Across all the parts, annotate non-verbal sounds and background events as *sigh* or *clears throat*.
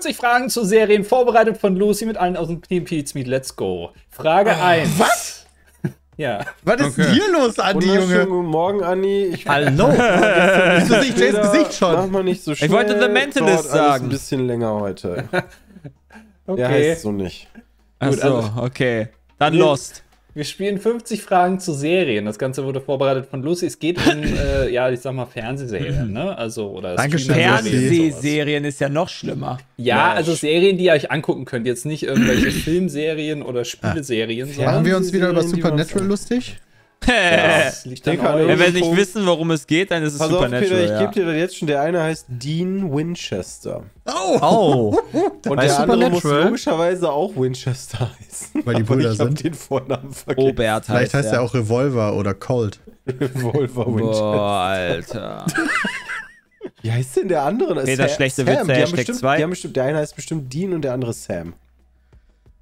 50 Fragen zu Serien, vorbereitet von Lucy mit allen aus dem Team Pete's Meet. Let's go. Frage 1. Was? Ja. Was ist Okay. hier los, Andi, Junge? guten Morgen, Anni. Ich Hallo. Wieso sehe ich Jays Gesicht Mach schon? mal nicht so schnell. wollte The Mentalist sagen. ein bisschen länger heute. *laughs* Okay. Der heißt so nicht. Achso, also- okay. Dann Nee. Lost. Wir spielen 50 Fragen zu Serien. Das Ganze wurde vorbereitet von Lucy. Es geht um, *laughs* äh, ja, ich sag mal, Fernsehserien, ne? Also, oder. Fernsehserien ist ja noch schlimmer. Ja, Ja, also Serien, die ihr euch angucken könnt. Jetzt nicht irgendwelche *laughs* Filmserien oder Spieleserien, Machen sondern. wir uns wieder über Supernatural lustig? Das liegt denke an euch. Wenn wir nicht wissen, worum es geht, dann ist es Pass auf, Supernatural. Peter, ich ja. gebe dir das jetzt schon. Der eine heißt Dean Winchester. Oh! Oh, *laughs* Und Bei der andere muss logischerweise auch Winchester heißen. Weil die Brüder ich hab sind. den Vornamen vergessen. Robert Vielleicht heißt er. er auch Revolver oder Colt. Revolver Winchester. Boah, Alter. *laughs* Wie heißt denn der andere? Peter, Sam- schlechte Sam. Witze, Die haben bestimmt, zwei. die haben bestimmt, der eine heißt bestimmt Dean und der andere Sam.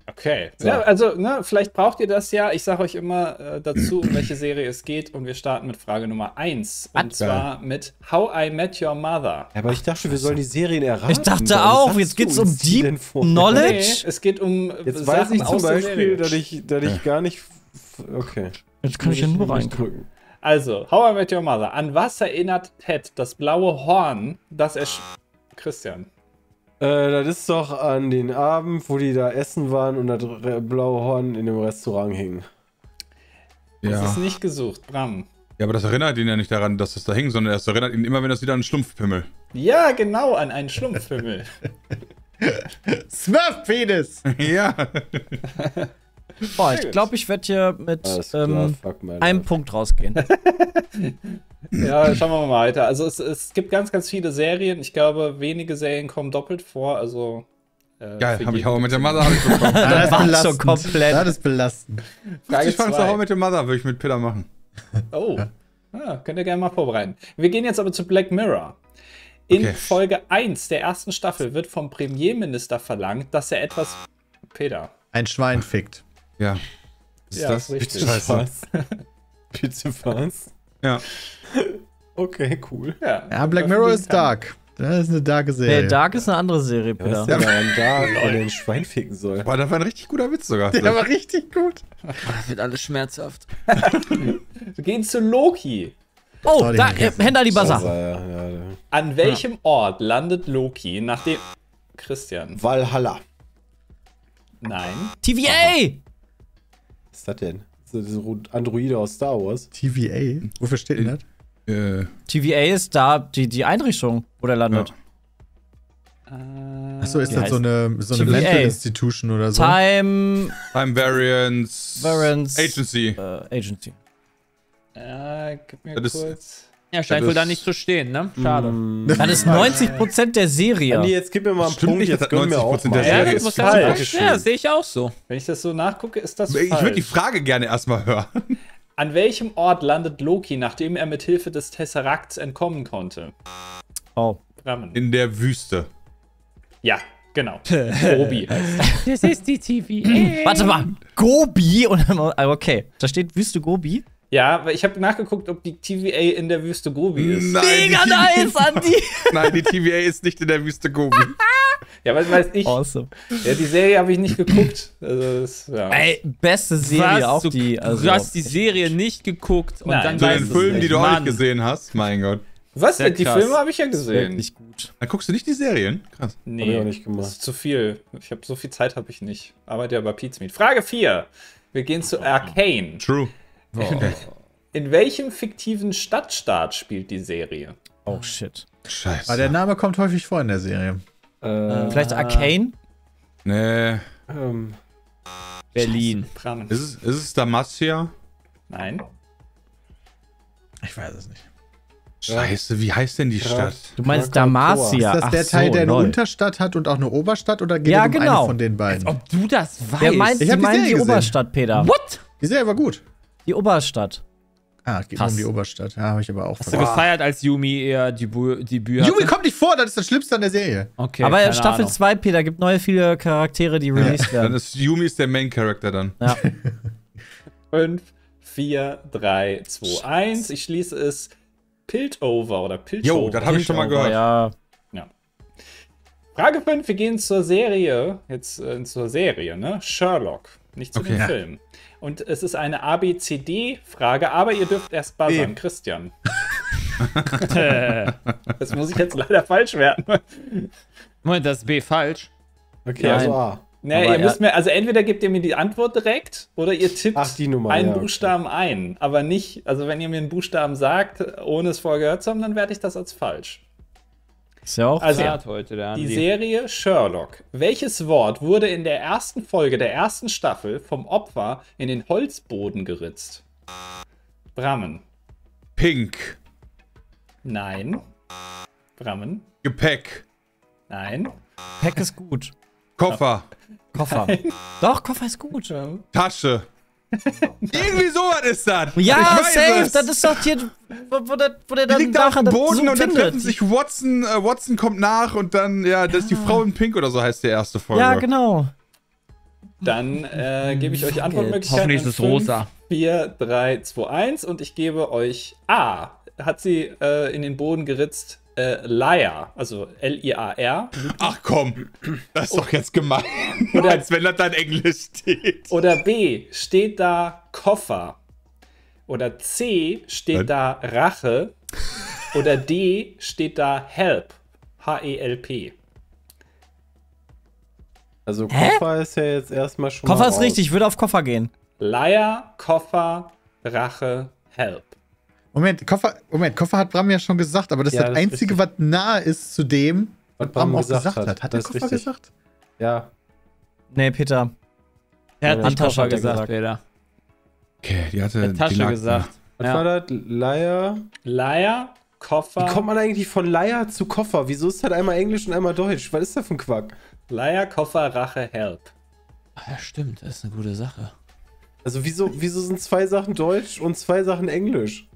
Okay. So. Ja, also, ne, vielleicht braucht ihr das ja. Ich sage euch immer äh, dazu, um welche Serie es geht. Und wir starten mit Frage Nummer 1. Und Was? zwar mit How I Met Your Mother. Ja, aber ich dachte, wir sollen die Serien erraten. Ich dachte Warum auch, jetzt du geht's uns um die Deep? Knowledge. Nee, es geht um Jetzt Sachen weiß ich zum Beispiel, dass ich, dass ich gar nicht. Okay. Jetzt kann ich ja nur nicht rein. drücken. Also, How I Met Your Mother. An was erinnert Ted das blaue Horn, das er. Christian. Äh, das ist doch an den Abend, wo die da essen waren und das blaue Horn in dem Restaurant hing. Das Ja. ist nicht gesucht, Bram. ja, aber das erinnert ihn ja nicht daran, dass es da hing, sondern es erinnert ihn immer, wenn das wieder an einen Schlumpfpimmel. Ja, genau, an einen Schlumpfhimmel. *laughs* Smurf-Penis! ja. *laughs* Boah, ich glaube, ich werde hier mit klar, ähm, einem Punkt rausgehen. *laughs* ja, schauen wir mal weiter. Also, es, es gibt ganz, ganz viele Serien. Ich glaube, wenige Serien kommen doppelt vor. Also. Äh, Geil, habe ich Met Your gibt's Mother hab ich bekommen. Ah, *laughs* das war ist schon belastend. komplett. Das ist belastend. Frage ich fand zwei. How I Met Your Mother, würde ich mit Peter machen. Oh, ah, könnt ihr gerne mal vorbereiten. Wir gehen jetzt aber zu Black Mirror. In Okay. Folge 1 der ersten Staffel wird vom Premierminister verlangt, dass er etwas. Peter. Ein Schwein fickt. Ja. Ist Ja, das richtig. Bitte was? *laughs* Ja. Okay, cool. Ja, Ja, Black Mirror ist dark. Das ist eine darke Serie. Nee, Dark ist eine andere Serie, Peter. ist denn daran da, wo der ein Schwein ficken soll? Boah, das war ein richtig guter Witz sogar. Der war richtig gut. Das wird alles schmerzhaft. *laughs* Wir gehen zu Loki. Oh, Oh, da, äh, Hände an die Buzzer. Ja, ja, ja. An welchem Ort landet Loki, nachdem. Christian. Valhalla. Nein. TVA! Was ist das denn? Ist das diese Androide aus Star Wars? TVA? Wofür steht denn das? Äh, TVA ist da die, die Einrichtung, wo der landet. Äh, Achso, ist Wie das so eine, so eine. Mental Institution oder so? Time Time Variance. Variance. Agency. äh, Agency. äh, gib mir Das ist- kurz. Ja, scheint wohl da ist- nicht zu stehen, ne? Schade. Mm. Das ist 90% der Serie. Andi, jetzt gib mir mal einen Stimmt Punkt, nicht, dass jetzt das gönn mir auch 90% mal. der Serie ja, ist das muss falsch. ja, ja, sehe ich auch so. Wenn ich das so nachgucke, ist das Ich würde die Frage gerne erstmal hören. *laughs* An welchem Ort landet Loki, nachdem er mit Hilfe des Tesseracts entkommen konnte? Oh. Rammen. In der Wüste. Ja, genau. *laughs* Gobi heißt das. Das ist die TVA. Warte mal, Gobi? Und, dann- okay, da steht Wüste Gobi. Ja, weil ich habe nachgeguckt, ob die TVA in der Wüste Gobi ist. Nein, Mega die, nice, Andi. *laughs* Nein, die TVA ist nicht in der Wüste Gobi. *laughs* Ja, was weiß ich. Awesome. Ja, die Serie habe ich nicht geguckt. Also, das, ja. Ey, beste Serie, auch du, die. Also, du hast die Serie nicht geguckt und Nein. dann Zu den Filmen, nicht. die du auch nicht gesehen hast. Mein Gott. Was sehr? Die krass. Filme habe ich ja gesehen. wirklich gut. Dann guckst du nicht die Serien? Krass. Nee, Hab ich auch nicht gemacht. Das ist zu viel. Ich habe so viel Zeit habe ich nicht. Arbeite ja bei Pizmeet. Frage 4. Wir gehen zu Arcane. True. In welchem fiktiven Stadtstaat spielt die Serie? Oh, shit. Scheiße. Aber der Name kommt häufig vor in der Serie. Äh, Vielleicht Arcane? nee. ähm, Berlin. Ist es, ist es Damacia? Nein. Ich weiß es nicht. Scheiße, wie heißt denn die Stadt? Du meinst. Damacia. Ist das der Ach Teil, so, der eine lol. Unterstadt hat und auch eine Oberstadt oder geht Ja, es um genau. eine von den beiden? Ob du das weißt? Der meint, Ich die die meinen. Oberstadt, Peter. What? Die Serie war gut. Die Oberstadt. Ah, es geht Krass. um die Oberstadt. Ja, habe ich aber auch Hast du vergessen. gefeiert, als Yumi ihr Debüt, Debüt hatte? Yumi kommt nicht vor, das ist das Schlimmste an der Serie. Okay, Aber keine Staffel Ahnung. 2, Peter, gibt neue viele Charaktere, die released Dann werden. ist Yumi ist der Main Character dann. Ja. 5, 4, 3, 2, 1. Ich schließe es Piltover oder Piltover. Jo, das habe ich schon mal gehört. Ja. Frage 5, wir gehen zur Serie, jetzt äh, zur Serie, ne? Sherlock, nicht zu Okay. dem Film. Und es ist eine ABCD-Frage, aber ihr dürft erst buzzern, Christian. *laughs* Das muss ich jetzt leider falsch werden. Moment, das ist B falsch. Okay, Ja, also nein. A. Naja, Aber ihr ja- müsst mir, also entweder gebt ihr mir die Antwort direkt oder ihr tippt Ach, die Nummer, einen ja, okay. Buchstaben ein. Aber nicht, also wenn ihr mir einen Buchstaben sagt, ohne es vorher gehört zu haben, dann werte ich das als falsch. Ist ja auch. Also, Zart heute, der Die Andi. Serie Sherlock. Welches Wort wurde in der ersten Folge der ersten Staffel vom Opfer in den Holzboden geritzt? Brammen. Pink. Nein. Brammen. Gepäck. Nein. Pack ist gut. Koffer. Koffer. Doch, Koffer ist gut. Tasche. *laughs* Irgendwie sowas ist das. Ja, safe. es. Das ist doch hier, wo, wo der, wo der Die dann liegt da auf dem Boden so und dann treffen sich Watson. Äh, Watson kommt nach und dann, ja, das ist die Frau in Pink oder so heißt die erste Folge. Ja, genau. Dann äh, gebe ich euch Antwortmöglichkeiten. Hoffentlich ist es rosa. 4, 3, 2, 1 und ich gebe euch A. Hat sie äh, in den Boden geritzt? Äh, Liar, also L-I-A-R. Ach komm, das ist doch jetzt gemein. *laughs* Oder- Als wenn das da in Englisch steht. Oder B. Steht da Koffer? Oder C. Steht Nein. da Rache? Oder D. Steht da Help? H-E-L-P. Also Hä? Koffer ist ja jetzt erstmal schon Koffer mal ist raus. richtig, ich würde auf Koffer gehen. Liar, Koffer, Rache, Help. Moment, Koffer, Moment, Koffer hat Bram ja schon gesagt, aber das Ja, ist das das Einzige, richtig. was nahe ist zu dem, was Was Bram Bram auch gesagt gesagt hat. hat. Hat er Das ist Koffer richtig. gesagt? Ja, Nee, Peter. Er hat Ja, Koffer er gesagt, gesagt. Peter. Okay, die hatte Er hat Tasche die gesagt. was Ja. war das? Leier? Liar, Koffer, Wie kommt man eigentlich von Leier zu Koffer? Wieso ist das einmal Englisch und einmal Deutsch? Was ist das für ein Quack? Liar, Koffer, Rache, Help. Ah, Ja, stimmt, das ist eine gute Sache. Also wieso, wieso sind zwei Sachen Deutsch und zwei Sachen Englisch?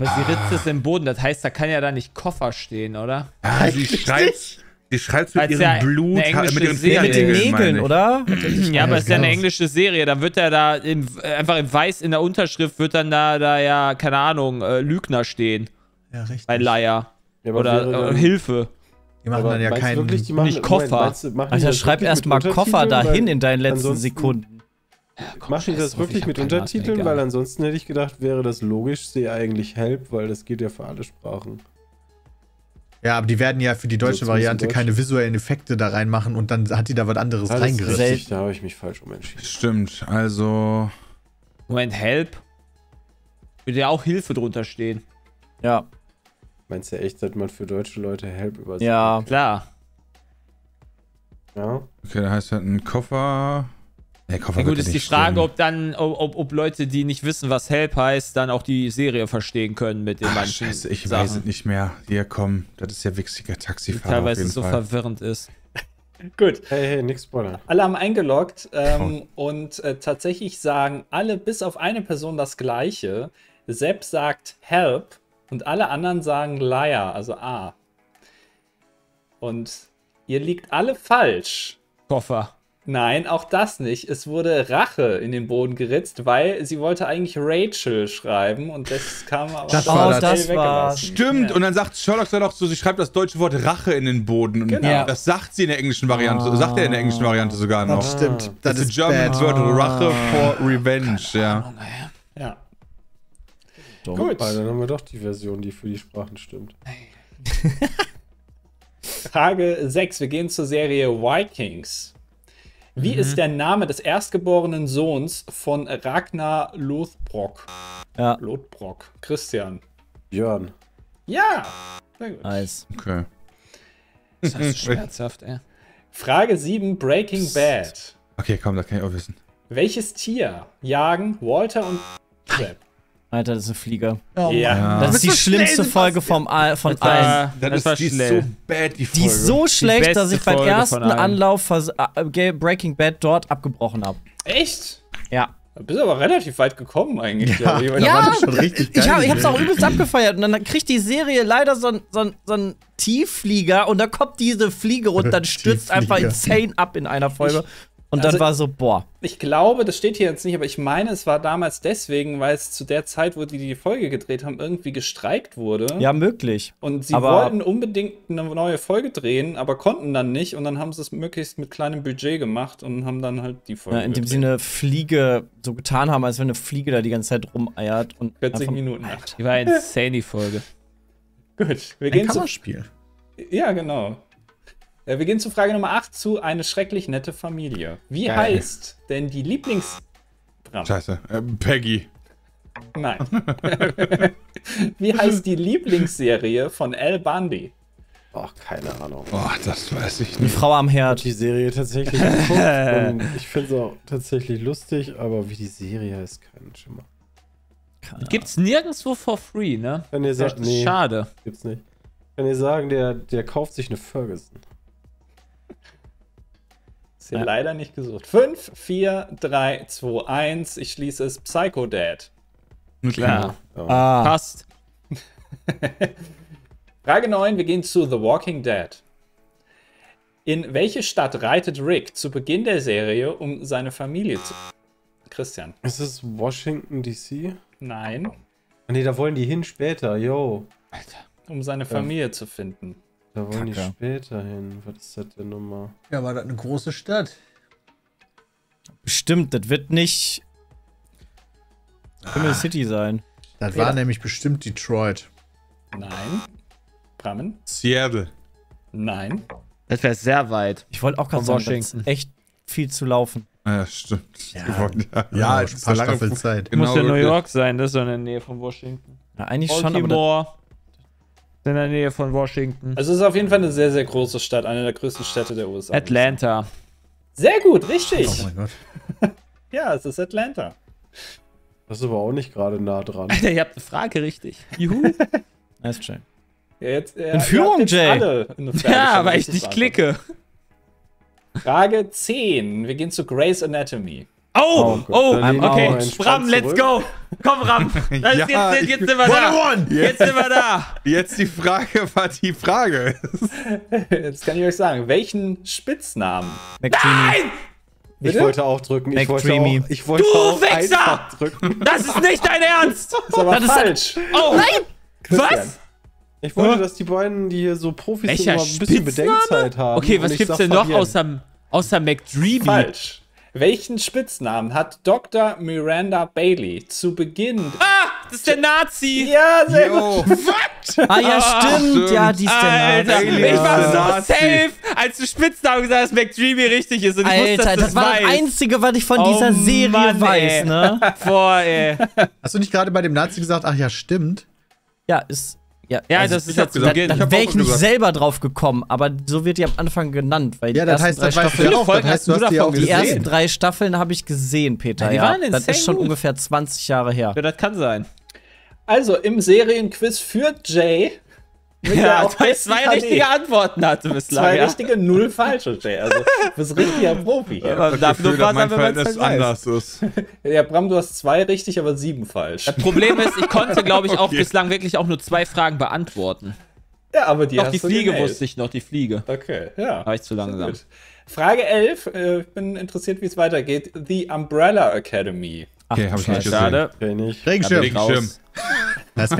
Aber sie ritzt es im Boden, das heißt, da kann ja da nicht Koffer stehen, oder? Ja, sie schreibt, sie schreibt mit ihrem ja Blut, mit ihren Serie. Mit den Nägeln, oder? Ja, aber es ist ja eine englische Serie. Dann wird er da im, einfach im Weiß in der Unterschrift wird dann da, da ja, keine Ahnung, äh, Lügner stehen Ja, richtig. bei Leier. Ja, Oder äh, dann- Hilfe. Die machen aber dann ja meinst keinen. wirklich, die machen, nicht Koffer. meinst du, machen die Alter, schreib erstmal Koffer dahin in deinen letzten ansonsten- Sekunden. Machen die das wirklich mit Untertiteln? Weil ansonsten hätte ich gedacht, wäre das logischste eigentlich Help, weil das geht ja für alle Sprachen. Ja, aber die werden ja für die deutsche Sonst Variante müssen keine visuellen Effekte da reinmachen und dann hat die da was anderes Ja, das ist reingerissen. richtig, da habe ich mich falsch umentschieden. Stimmt, also. Moment, Help? Würde ja auch Hilfe drunter stehen. Ja, Meinst du echt, dass man für deutsche Leute Help übersetzt? ja. Klar. ja. Okay, da heißt halt ein Koffer. Nee, Koffer Ja, gut, ist die Frage, ob dann, ob, ob, Leute, die nicht wissen, was Help heißt, dann auch die Serie verstehen können mit den Ach, manchen scheiße, ich Sachen. weiß es nicht mehr. Hier, komm, das ist ja wichsiger Taxifahrer auf teilweise jeden so Fall. verwirrend ist. *laughs* Gut. Hey, hey, nix spoilern. Alle haben eingeloggt ähm, und äh, tatsächlich sagen alle bis auf eine Person das Gleiche. Sepp sagt Help und alle anderen sagen Liar, also A. Und ihr liegt alle falsch. Koffer. Nein, auch das nicht. Es wurde Rache in den Boden geritzt, weil sie wollte eigentlich Rachel schreiben und das kam aber Das war das. Das war's. Stimmt, Ja. und dann sagt Sherlock doch so, sie schreibt das deutsche Wort Rache in den Boden. Und Genau. das sagt sie in der englischen Variante, sagt er in der englischen Variante sogar noch. Das stimmt. Das Das ist German bad. Word Rache for Revenge, ja. Ja. Dumm. Gut. Ah, dann haben wir doch die Version, die für die Sprachen stimmt. Frage 6. Wir gehen zur Serie Vikings. Wie Mhm. ist der Name des erstgeborenen Sohns von Ragnar Lothbrok? Ja, Lothbrok. Christian. Björn. Ja. Sehr gut. nice. Okay. Das ist *laughs* schmerzhaft, ey. Frage 7. Breaking Bad. Okay, komm, das kann ich auch wissen. Welches Tier jagen Walter und Trap? Alter, das ist ein Flieger. Oh, Ja. Das ist die schlimmste Folge vom All, von allen. Das, das war die ist schnell. so bad, die Folge. Die ist so schlecht, dass ich beim Folge ersten. Anlauf äh, Breaking Bad dort abgebrochen habe. Echt? Ja. Du bist aber relativ weit gekommen eigentlich. Ja. ich. Ja, war das schon richtig geil ich, hab, ich hab's auch übelst abgefeiert. Und dann kriegt die Serie leider so einen so ein- so ein Tiefflieger und da kommt diese Fliege und dann *laughs* stürzt einfach insane ab in einer Folge. Und dann Also- war so, boah, Ich glaube, das steht hier jetzt nicht, aber ich meine, es war damals deswegen, weil es zu der Zeit, wo die die Folge gedreht haben, irgendwie gestreikt wurde. ja, möglich. Und sie Aber- wollten unbedingt eine neue Folge drehen, aber konnten dann nicht. Und dann haben sie es möglichst mit kleinem Budget gemacht und haben dann halt die Folge Ja, in dem gedreht. Sinne Fliege so getan haben, als wenn eine Fliege da die ganze Zeit rumeiert. Und 40 einfach- Minuten. Die war insane, die Folge. *laughs* Gut, wir Ein gehen zu Kammerspiel. Ja, genau. Äh, Wir gehen zu Frage Nummer 8 zu eine schrecklich nette Familie. Wie Geil. heißt denn die Lieblings... Bram. Scheiße. Äh, Peggy. Nein. *laughs* Wie heißt die Lieblingsserie von Al Bundy? Ach, keine Ahnung. Oh, das weiß ich Die nicht. Frau am Herd. Die Serie tatsächlich *laughs* ich finde es auch tatsächlich lustig, aber wie die Serie heißt, kein Schimmer. Keine Gibt's nirgendwo for free, ne? Wenn ihr sagt, nee, schade. gibt's nicht. Kann ihr sagen, der, der kauft sich eine Ferguson. Ist hier Ja. leider nicht gesucht. 5, 4, 3, 2, 1. Ich schließe es. Psycho Dad. Klar. Ah, Passt. *laughs* Frage 9. Wir gehen zu The Walking Dead. In welche Stadt reitet Rick zu Beginn der Serie, um seine Familie zu... Christian. Ist es Washington DC? Nein. Ah, nee, da wollen die hin später, yo. Um seine Familie zu finden. Da wollen die Kacke. später hin. Was ist das denn nochmal? Ja, war das eine große Stadt? bestimmt, das wird nicht Criminal City sein. Das Ja. war nämlich bestimmt Detroit. Nein. Brammen? Seattle. Nein. Das wäre sehr weit. Ich wollte auch gerade sagen, das ist Washington. echt viel zu laufen. Ja, stimmt. Ja. ja, Ja, ein paar Staffeln Zeit. Genau, Muss ja New. York sein, das ist so in der Nähe von Washington. Ja, eigentlich schon, aber das, Baltimore. In der Nähe von Washington. Also es ist auf jeden Fall eine sehr, sehr große Stadt. Eine der größten Städte der USA. Atlanta. Sehr gut, richtig. Oh mein Gott. *laughs* Ja, es ist Atlanta. Das ist aber auch nicht gerade nah dran. Alter, *laughs* ihr habt eine Frage richtig. Juhu. *laughs* nice Jay. Ja, jetzt, äh, In Führung, Jay. Frage ja, weil ich richtig nicht klicke. Frage 10. Wir gehen zu Grey's Anatomy. Oh, Oh oh, okay. Stand let's go. Komm, Bram. Das *laughs* ist Ja, jetzt, ich- jetzt sind wir da. Jetzt sind wir da. Jetzt die Frage war die Frage. *laughs* Jetzt kann ich euch sagen, welchen Spitznamen? McDreamy. Ich Bitte? wollte auch drücken. Ich wollte McDreamy. auch, ich wollte Du auch Wichser! drücken. Das ist nicht dein Ernst. *laughs* Ist aber Das ist- falsch. Oh. Nein. Christian. Was? Ich wollte, dass die beiden, die hier so Profis sind, Welcher mal ein bisschen Spitzname? Bedenkzeit haben. Okay, was gibt's denn noch außer, außer McDreamy? Falsch. Welchen Spitznamen hat Dr. Miranda Bailey zu Beginn? Ah, das ist der Nazi. Ja, sehr gut. *laughs* Oh, was? Ah ja, stimmt. stimmt. Ja, die ist der Alter, Nazi. Bailey ich war der so Nazi. safe, als du Spitznamen gesagt hast, McDreamy richtig ist und ich wusste, Alter, dass das das war weiß. das Einzige, was ich von Oh dieser Serie Mann, weiß, ey. ne? Boah, ey. Hast du nicht gerade bei dem Nazi gesagt, ach ja, stimmt? Ja, ist. Ja, Ja, also, das ist zu gesagt, ich dann wäre ich nicht gesagt. selber drauf gekommen, aber so wird die am Anfang genannt, weil die Ja, das ersten heißt, drei Staffeln, auch. Das heißt, du hast die davon auch die gesehen? ersten drei Staffeln habe ich gesehen, Peter. Ja, die Ja, waren das ist schon gut. ungefähr 20 Jahre her. Ja, das kann sein. Also im Serienquiz führt Jay Ja, auch weil ich besten zwei KD. richtige Antworten hatte bislang. Zwei ja. richtige, null falsche, Jay. Also, du bist richtiger Profi. Aber Das darf Gefühl, nur dass was mein man Verhältnis anders ist. *laughs* Ja, Bram, du hast zwei richtig, aber sieben falsch. Das Problem ist, ich konnte, glaube ich, auch Okay. bislang wirklich auch nur zwei Fragen beantworten. Ja, aber die Doch, hast die Fliege genäht. wusste ich noch, die Fliege. Okay, ja. War ich zu langsam. Frage 11. Äh, ich bin interessiert, wie es weitergeht. The Umbrella Academy. Okay, hab ich nicht gesehen. Schade. Ich. Regenschirm. Regenschirm. *laughs* Nice.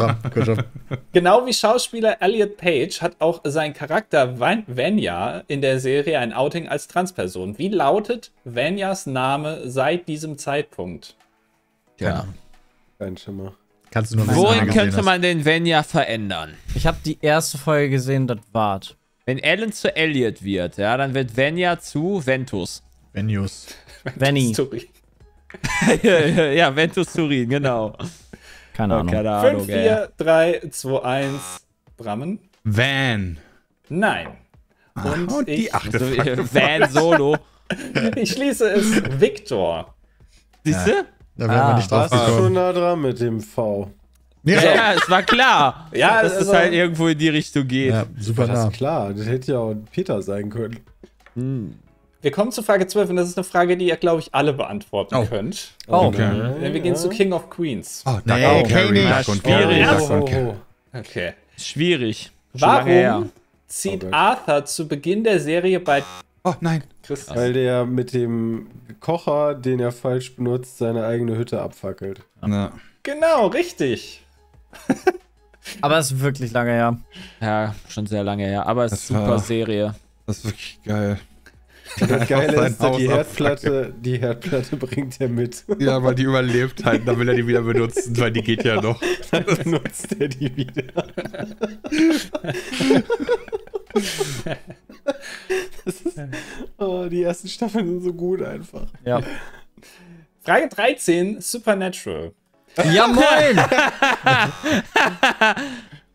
Genau wie Schauspieler Elliot Page hat auch sein Charakter Van Vanya in der Serie ein Outing als Transperson. Wie lautet Vanyas Name seit diesem Zeitpunkt? Ja. Kein Schimmer. Kannst du nur wissen, Wohin gesehen könnte man den Venya verändern? Ich habe die erste Folge gesehen, das wart. Wenn Ellen zu Elliot wird, ja, dann wird Venya zu Ventus. Venues. Venny. Story. Ja, Ventus Turin, genau. Keine Oh, Ahnung. keine Ahnung, 5, ey. 4, 3, 2, 1. Brammen? Van. Nein. Und, Und die ich, achte So, Frage. äh, Van Solo. *laughs* ich schließe es Victor. Siehst du? Da wären Ah, wir nicht drauf Warst du schon gekommen. nah dran mit dem V? Nee, Ja, ja, es war klar. Ja, dass also- es halt irgendwo in die Richtung geht. ja, super Das nah. ist klar. Das hätte ja auch Peter sein können. Wir kommen zu Frage 12 und das ist eine Frage, die ihr, glaube ich, alle beantworten Oh. könnt. Oh, Okay. Denn wir gehen zu King of Queens. Oh, Nee, Carry, ich. Duck und Oh, Duck und oh, oh. Okay. Schwierig. Schon lange her. Warum zieht Oh. Arthur zu Beginn der Serie bei Oh nein. Christian. Weil der mit dem Kocher, den er falsch benutzt, seine eigene Hütte abfackelt. Ja. Genau, richtig. *laughs* Aber es ist wirklich lange her. Ja, schon sehr lange her. Aber es Das ist super war- Serie. Das ist wirklich geil. Das Geile ist, dass die Haus Herdplatte, die Herdplatte bringt er mit. Ja, weil die überlebt halt, dann will er die wieder benutzen, weil die geht ja *laughs* noch. Dann benutzt er die wieder. Das ist, oh, die ersten Staffeln sind so gut einfach. Ja. Frage 13, Supernatural. Ja, moin!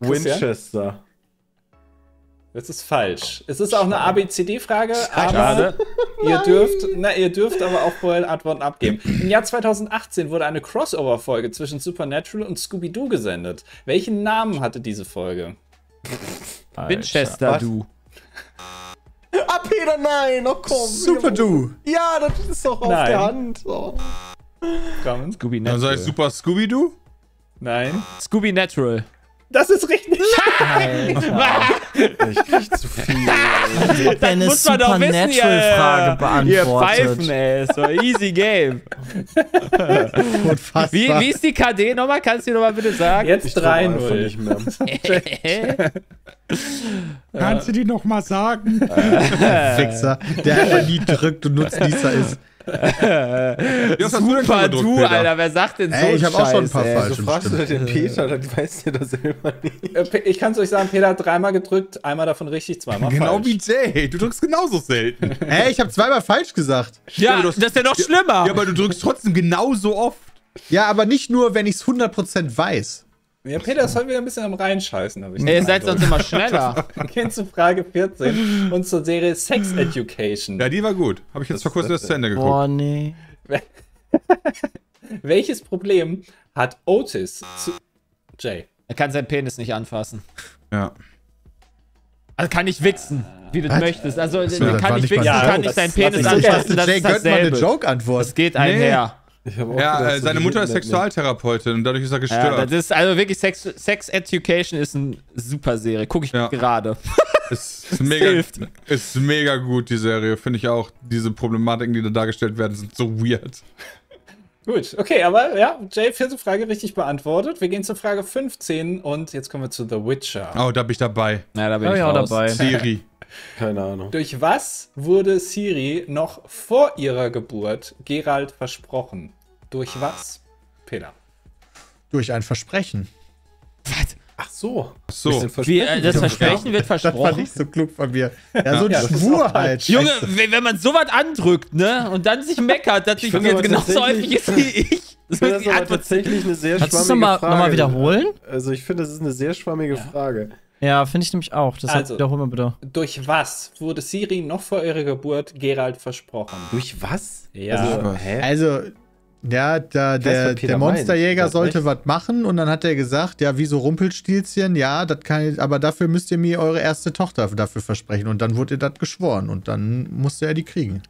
*laughs* Winchester. Das ist falsch. Es ist auch eine ABCD-Frage, aber *laughs* ihr dürft, na, ihr dürft aber auch vorher Antworten abgeben. Im Jahr 2018 wurde eine Crossover-Folge zwischen Supernatural und Scooby-Doo gesendet. Welchen Namen hatte diese Folge? Winchester, du. Ah, Peter, nein! Oh komm! Super du. Ja, das ist doch auf Nein. der Hand. Oh. Komm. Scooby Dann sag ich Natural. Super Scooby-Doo? Nein. Scooby Natural. Das ist richtig. Ich krieg zu viel. Ob eine Muss man doch wissen, ihr, Supernatural-Frage Ihr beantwortet. Pfeifen, ey. So easy game. *laughs* Unfassbar. Wie, wie ist die KD nochmal? Kannst du die nochmal bitte sagen? Jetzt Ich trau einfach 3-0. nicht mehr. *laughs* Kannst du die noch mal sagen? *laughs* Fixer, der einfach nie drückt und Nutznießer ist. Schon Super du, Peter? Alter. Wer sagt denn so Ey, ich hab auch schon ein paar ey? falsch. So fragst du den Peter, dann weißt du das selber nicht. Äh, Ich kann es euch sagen, Peter hat dreimal gedrückt, einmal davon richtig, zweimal Genau falsch. wie Jay. Du drückst genauso selten. *laughs* Ey, ich habe zweimal falsch gesagt. Ja, du das ist ja noch schlimmer. Ja, aber du drückst trotzdem genauso oft. Ja, aber nicht nur, wenn ich es 100% weiß. Ja, Peter ist heute wieder ein bisschen am Reinscheißen. hab ich ihr seid sonst immer schneller. *laughs* Wir gehen zu Frage 14 und zur Serie Sex Education. Ja, die war gut. Habe ich jetzt vor kurzem erst zu Ende geguckt. Boah, nee. *laughs* Welches Problem hat Otis zu. Jay. Er kann seinen Penis nicht anfassen. Ja. Also kann nicht wichsen, wie du Was? möchtest. Also das kann nicht wichsen, ein kann nicht seinen Das- Penis das- Ich anfassen. Das Jay ist gönnt mal eine dasselbe. Joke-Antwort. Das geht einher. Ich hab auch Ja, gedacht, äh, so seine Mutter ist. Sexualtherapeutin und dadurch ist er Ja, gestört. das ist also wirklich Sex, Sex Education ist eine super Serie. Gucke ich Ja. gerade. *laughs* ist, ist, mega, hilft. ist mega gut, die Serie. Finde ich auch. Diese Problematiken, die da dargestellt werden, sind so weird. Gut, okay, aber ja, Jay, vierte Frage richtig beantwortet. Wir gehen zur Frage 15 und jetzt kommen wir zu The Witcher. Oh, da bin ich dabei. Ja, da bin Ja, ich ja, raus. dabei. Siri. *laughs* Keine Ahnung. Durch was wurde Siri noch vor ihrer Geburt Gerald versprochen? Durch was? Peter. Durch ein Versprechen. Ach so. Ach so. Wie, äh, das Versprechen wird *laughs* Das war versprochen. nicht so klug von mir. Ja, so ein Ja, Schwur halt. Junge, Scheiße. wenn wenn man sowas andrückt, ne, und dann sich meckert, dass ich jetzt genauso häufig ist wie ich. *laughs* Das ist die Antwort. tatsächlich eine sehr Kannst du schwammige nochmal Frage. noch mal wiederholen? Also ich finde, das ist eine sehr schwammige Frage. Ja, finde ich nämlich auch. Deshalb Also- wiederhol mal bitte. Durch was wurde Siri noch vor ihrer Geburt Gerald versprochen? Durch was? Ja. Also, hä? Also, ja, da, der, Peter der Monsterjäger sollte was machen und dann hat er gesagt, ja, wie so Rumpelstilzchen, ja, das kann ich, aber dafür müsst ihr mir eure erste Tochter dafür versprechen und dann wurde ihr das geschworen und dann musste er die kriegen.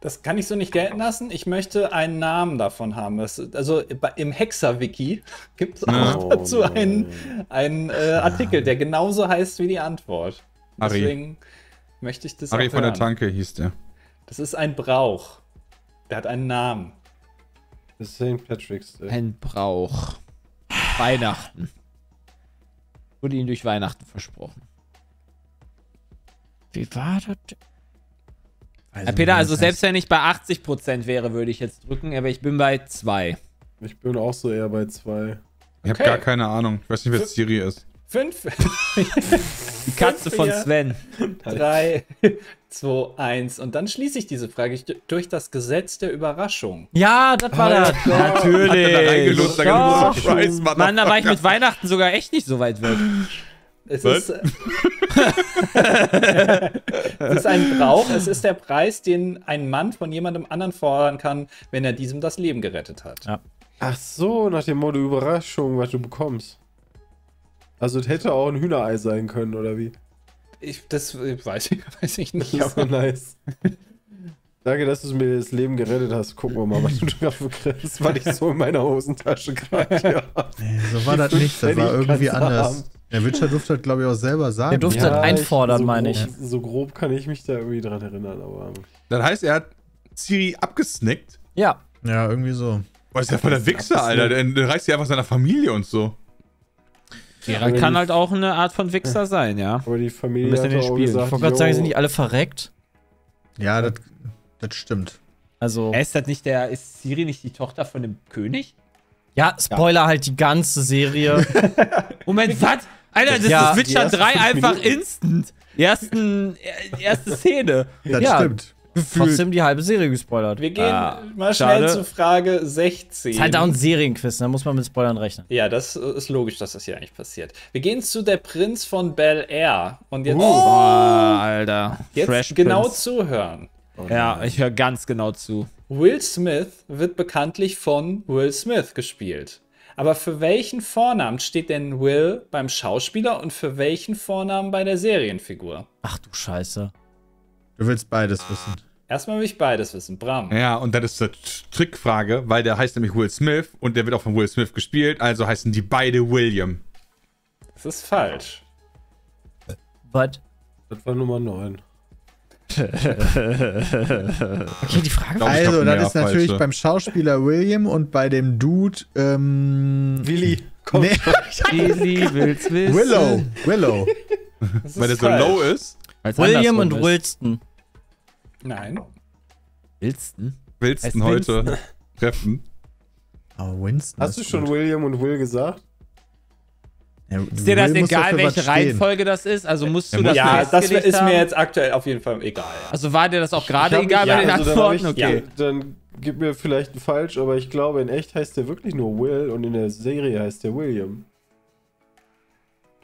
Das kann ich so nicht gelten lassen. Ich möchte einen Namen davon haben. Das, also im Hexer-Wiki gibt es auch Oh *laughs* dazu nein. einen, einen äh, Artikel, der genauso heißt wie die Antwort. Harry. Deswegen möchte ich das Harry auch von der. Tanke hieß der. Das ist ein Brauch. Der hat einen Namen. Das ist St. Patrick's Day. Ein Brauch. Weihnachten. Wurde ihnen durch Weihnachten versprochen. Wie war das? Herr Peter, also selbst wenn ich bei 80% wäre, würde ich jetzt drücken, aber ich bin bei 2. Ich bin auch so eher bei zwei. Ich habe Okay. gar keine Ahnung. Ich weiß nicht, wer Siri ist. Fünf, Die Katze von. Sven. drei, zwei, eins. Und dann schließe ich diese Frage ich- durch das Gesetz der Überraschung. Ja, das war das. Hat er da da Doch. gibt's Surprise, Mann, da war ich mit Weihnachten sogar echt nicht so weit weg. Es ist, *laughs* es ist ein Brauch. Es ist der Preis, den ein Mann von jemandem anderen fordern kann, wenn er diesem das Leben gerettet hat. Ja. Ach so, nach dem Motto Überraschung, was du bekommst. Also es hätte auch ein Hühnerei sein können, oder wie? Ich, das weiß ich, *laughs* weiß ich nicht. Ja, aber nice. *laughs* Danke, dass du mir das Leben gerettet hast. Gucken wir mal, was du dafür kriegst, weil ich so in meiner Hosentasche gerade hier habe. Nee, so war das nicht, das war irgendwie anders. haben. Der Witcher durfte das, glaube ich, auch selber sagen. Der durfte- das einfordern, so meine ich. So grob kann ich mich da irgendwie dran erinnern, aber. Das heißt, er hat Siri abgesnackt. Ja. Ja, irgendwie so. Boah, ist ja voll der Wichser, Alter. Der, der reißt ja einfach seiner Familie und so. Geralt kann halt auch eine Art von Wichser sein, ja. Aber die Familie hat in auch gesagt, Ich wollte gerade sagen, sind die alle verreckt? Ja, das, das stimmt. Also. Er ist das nicht der, ist Siri nicht die Tochter von dem König? Ja, Spoiler halt die ganze Serie. *laughs* Moment, was? Alter, das Ja, ist Witcher ersten 3 fünf einfach Minuten. instant. Die ersten, äh, erste Szene. Das Ja. stimmt. Trotzdem die halbe Serie gespoilert. Wir gehen Ah, mal schnell schade. zu Frage 16. Ist halt auch ein Serienquiz, da muss man mit Spoilern rechnen. Ja, das ist logisch, dass das hier eigentlich passiert. Wir gehen zu der Prinz von Bel Air. Und jetzt, Oh, Alter. jetzt Fresh genau Prince. zuhören. Ja, ich höre ganz genau zu. Will Smith wird bekanntlich von Will Smith gespielt. Aber für welchen Vornamen steht denn Will beim Schauspieler und für welchen Vornamen bei der Serienfigur? Ach du Scheiße. Du willst beides wissen. Erstmal will ich beides wissen. Bram. Ja, und das ist eine Trickfrage, weil der heißt nämlich Will Smith und der wird auch von Will Smith gespielt, also heißen die beide William. Das ist falsch. But. Das war Nummer 9. *laughs* Okay, die Frage ich Also, das ist natürlich falsche. beim Schauspieler William und bei dem Dude, ähm. Willi, komm. Nee, *laughs* Easy will's wissen. Willow. Willow. Das Weil der so low ist. Weil's William und ist. Wilston. Nein. Wilston? Heißt du heute *laughs* treffen? Aber Winston. Hast du schon gut. William und Will gesagt? Ja, Ist dir das Will egal, welche. Reihenfolge das ist? Also musst du Ja, das Ja, das ist haben? mir jetzt aktuell auf jeden Fall egal. Also war dir das auch gerade egal ja, bei den also dann Antworten? ich- Okay. Dann gib mir vielleicht ein falsch, aber ich glaube, in echt heißt der wirklich nur Will und in der Serie heißt der William.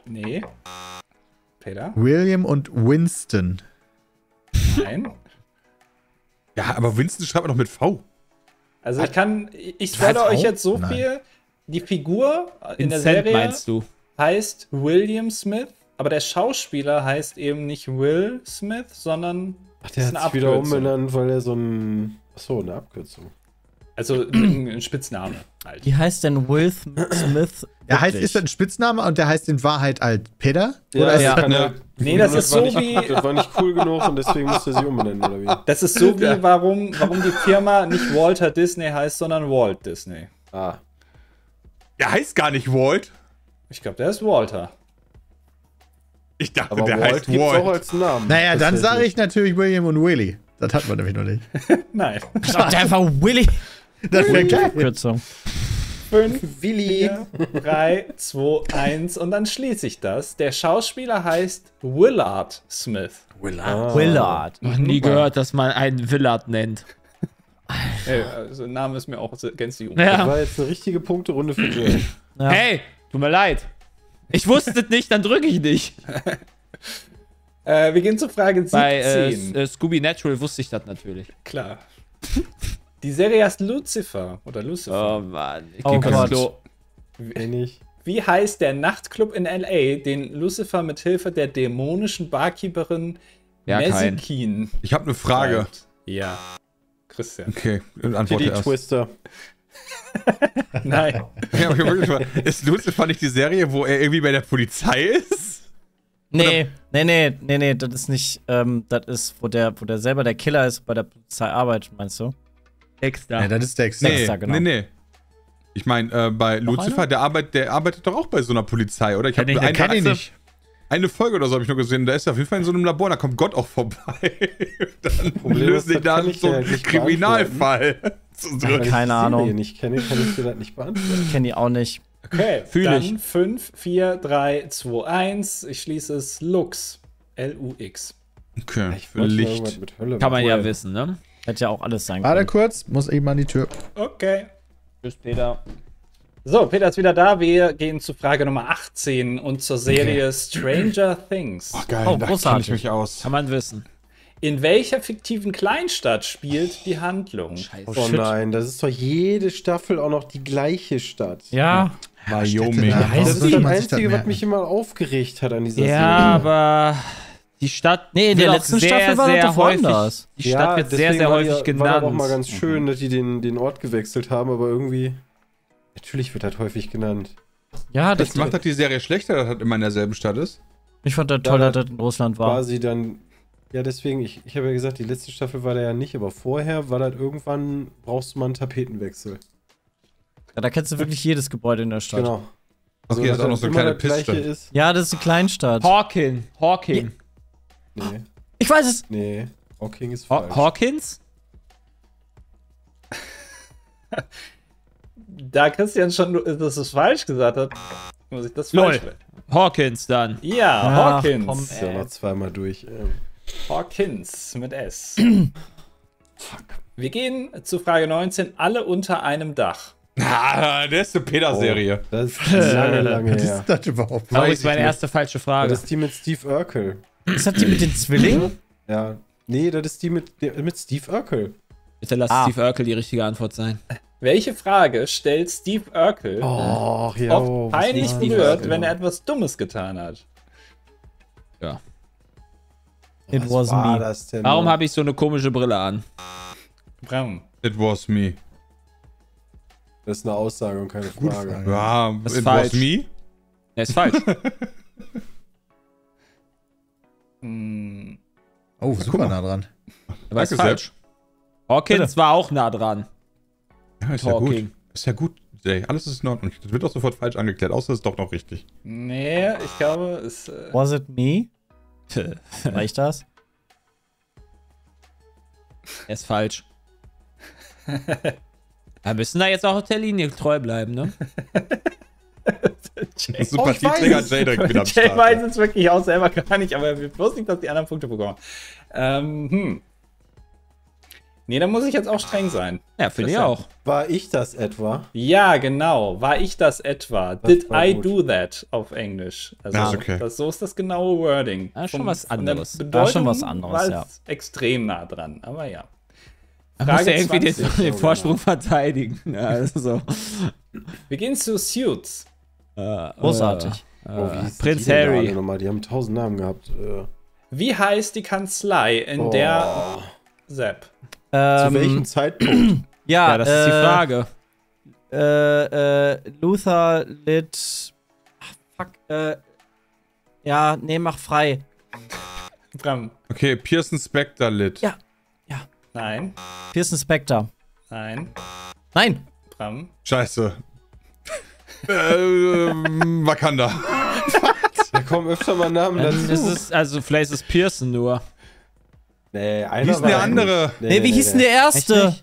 Nee. Peter? William und Winston. Nein. Ja, aber Winston schreibt man doch mit V. Also ich kann, ich spoilere euch jetzt so Nein. viel. Die Figur in der Vincent Serie meinst du? heißt William Smith, aber der Schauspieler heißt eben nicht Will Smith, sondern Ach, der ist hat sich wieder Abkürzung. umbenannt, weil er so ein. Achso, eine Abkürzung. Also ein Spitzname halt. Wie heißt denn Will Smith? Der heißt, ist das ein Spitzname und der heißt in Wahrheit alt Peter? Ja, ist das das eine- halt- Nee, das ist war so nicht, wie- Das war nicht cool genug und deswegen musste er sich umbenennen, oder wie? *laughs* Das ist so wie warum, warum die Firma nicht Walter Disney heißt, sondern Walt Disney. Ah. Der heißt gar nicht Walt. Ich glaube, der ist Walter. Ich dachte, Aber der Walt heißt gibt's auch Walt. als Namen. Naja, dann Tatsächlich. sage ich natürlich William und Willy. Das hat man nämlich noch nicht. *laughs* Nein. Sagt einfach Willy. Das wäre geil. Kürzung. *laughs* 5, Willi. 4, 3, 2, 1 und dann schließe ich das. Der Schauspieler heißt Willard Smith. Ah. Willard. Noch nie gehört, dass man einen Willard nennt. Äh, also Name ist mir auch gänzlich um. Das Ja. war jetzt eine richtige Punkterunde für Jay. *clears throat* Ja. Hey, tut mir leid. Ich wusste es nicht, dann drücke ich nicht. *laughs* Äh, wir gehen zu Frage 17. Bei äh, äh, Scooby Natural wusste ich das natürlich. Klar. *laughs* Die Serie heißt Lucifer oder Lucifer. Oh Mann, ich Oh Gott. Klo. Ich. Wie heißt der Nachtclub in L.A., den Lucifer mit Hilfe der dämonischen Barkeeperin Ja, kein. Mesikin Ich habe eine Frage. schreibt? Ja. Christian. Okay, antworte Die erst. Twister. *laughs* Nein. *laughs* Ja, ist Lucifer nicht die Serie, wo er irgendwie bei der Polizei ist? Nee, nee, nee, nee, nee, das ist nicht, ähm, das ist, wo der, wo der selber der Killer ist, bei der Polizei arbeitet, meinst du? Extra. Ja, das ist der Ex. Nee, Dexter, genau. nee, nee. Ich meine, äh, bei Lucifer, der, arbeit, der arbeitet doch auch bei so einer Polizei, oder? Ich Kenn ich hab nicht, eine, kenn ich eine, nicht. eine Folge oder so habe ich nur gesehen. Da ist er auf jeden Fall in so einem Labor, da kommt Gott auch vorbei. *laughs* Dann Problem löst sich da ich so ein Kriminalfall. *laughs* ich Keine Ahnung. Serie nicht kenne, kann ich dir das nicht beantworten. Ich kenne die auch nicht. Okay, Fühl dann ich. 5, 4, 3, 2, 1. Ich schließe es. Lux. L-U-X. Okay, Ich für Licht. irgendwas mit Hölle Kann man machen. ja wissen, ne? Hätte ja auch alles sein Warte können. kurz, muss eben an die Tür. Okay. Tschüss, Peter. So, Peter ist wieder da. Wir gehen zu Frage Nummer 18 und zur Serie Stranger Things. Ach, geil, Oh, da großartig. kenn ich mich aus. Kann man wissen. In welcher fiktiven Kleinstadt spielt die Handlung? Oh Shit. nein, das ist doch jede Staffel auch noch die gleiche Stadt. Ja, Wyoming. Ja, Das ist das Einzige, was mich immer aufgeregt hat an dieser Ja, Serie. aber die Stadt. Nee, in der letzten sehr, Staffel war das sehr doch häufig. woanders. Die Stadt wird sehr, deswegen sehr war häufig ja, genannt. War auch mal ganz schön, dass die den, den Ort gewechselt haben, aber irgendwie. Natürlich wird das häufig genannt. Ja, das, Das macht das die Serie schlechter, dass das immer in derselben Stadt ist. ich fand das toll, Da- dass das in Russland war. Quasi dann. Ja, deswegen, ich, ich habe ja gesagt, die letzte Staffel war da ja nicht, aber vorher war das irgendwann, brauchst du mal einen Tapetenwechsel. Ja, da kennst du wirklich jedes Gebäude in der Stadt. Genau. Okay, das ist auch noch so eine kleine das Piste. ist. Ja, das ist eine Kleinstadt. Hawking. Hawking. Nee, Ich weiß es. nee. Hawking ist Haw falsch. Hawkins? *laughs* Da Christian schon, dass es falsch gesagt hat, muss ich das Lol. falsch machen. Hawkins dann. Ja, Ach, Hawkins. komm, ist ja noch zweimal durch. Ähm, Hawkins mit S. *clears throat* Wir gehen zu Frage 19. Alle unter einem Dach. *laughs* Ah, der ist eine Peter-Serie. das ist lange, lange *laughs* Was her. ist das überhaupt? Das Weiß ist meine erste falsche Das Frage. ist die mit Steve Urkel. Ist das die mit den Zwillingen? Ja. Nee, das ist die mit, mit Steve Urkel. Bitte lass Ah. Steve Urkel die richtige Antwort sein. Welche Frage stellt Steve Urkel Oh, ja. oft peinlich berührt, wenn er etwas Dummes getan hat? Ja. It Was was war me. das denn? Warum habe ich so eine komische Brille an? Bram. It was me. Das ist eine Aussage und keine Frage. Frage. Ja, Das ist it falsch. was me. Er ist falsch. *laughs* Hm, Oh, super nah dran. Aber ist Danke, falsch. Hawkins war auch nah dran. Ja, ist ja gut. Talking. Ist ja gut, Jay. Alles ist in Ordnung. Das wird auch sofort falsch angeklärt, außer es ist doch noch richtig. nee, ich glaube, es. Äh, Was it me? War ich das? Er ist falsch. *laughs* Wir müssen da jetzt auch der Linie treu bleiben, ne? *laughs* Jay, Sympathieträger Jay direkt wieder am Jay Start. weiß es wirklich auch selber gar nicht, aber wir wussten nicht, dass die anderen Punkte bekommen. Ähm, hm. Nee, da muss ich jetzt auch streng sein. Ja, finde ich auch. War ich das etwa? Ja, genau. War ich das etwa? Das Did war I gut. do that auf Englisch? Also, Ja, ist okay. das, so ist das genaue Wording. Ja, schon was von der anderes. Ja, Bedeutung schon was anderes, war es ja. extrem nah dran, aber ja. Da muss er irgendwie den, 20. *laughs* den Vorsprung verteidigen. Ja, also, Wir gehen zu Suits. Äh, Großartig. Äh, Oh, wie hieß Prinz die Harry. Die haben tausend Namen gehabt. Äh, Wie heißt die Kanzlei, in oh. der Sepp? Zu Ähm, welchem Zeitpunkt? *clears throat* Ja, Ja, das ist die äh, Frage. Äh, äh, Luther lit. Ach, fuck, äh. Ja, nee, mach frei. Bram. Okay, Pearson Spector lit. Ja. Nein. Pearson Spector. Nein. Nein! Bram. Scheiße. Ähm, Wakanda. Da kommen öfter mal Namen Dann ist dazu. es, also vielleicht ist es Pearson nur. Nee, einer Wie ist denn der andere? nicht. Nee, wie hieß denn der erste?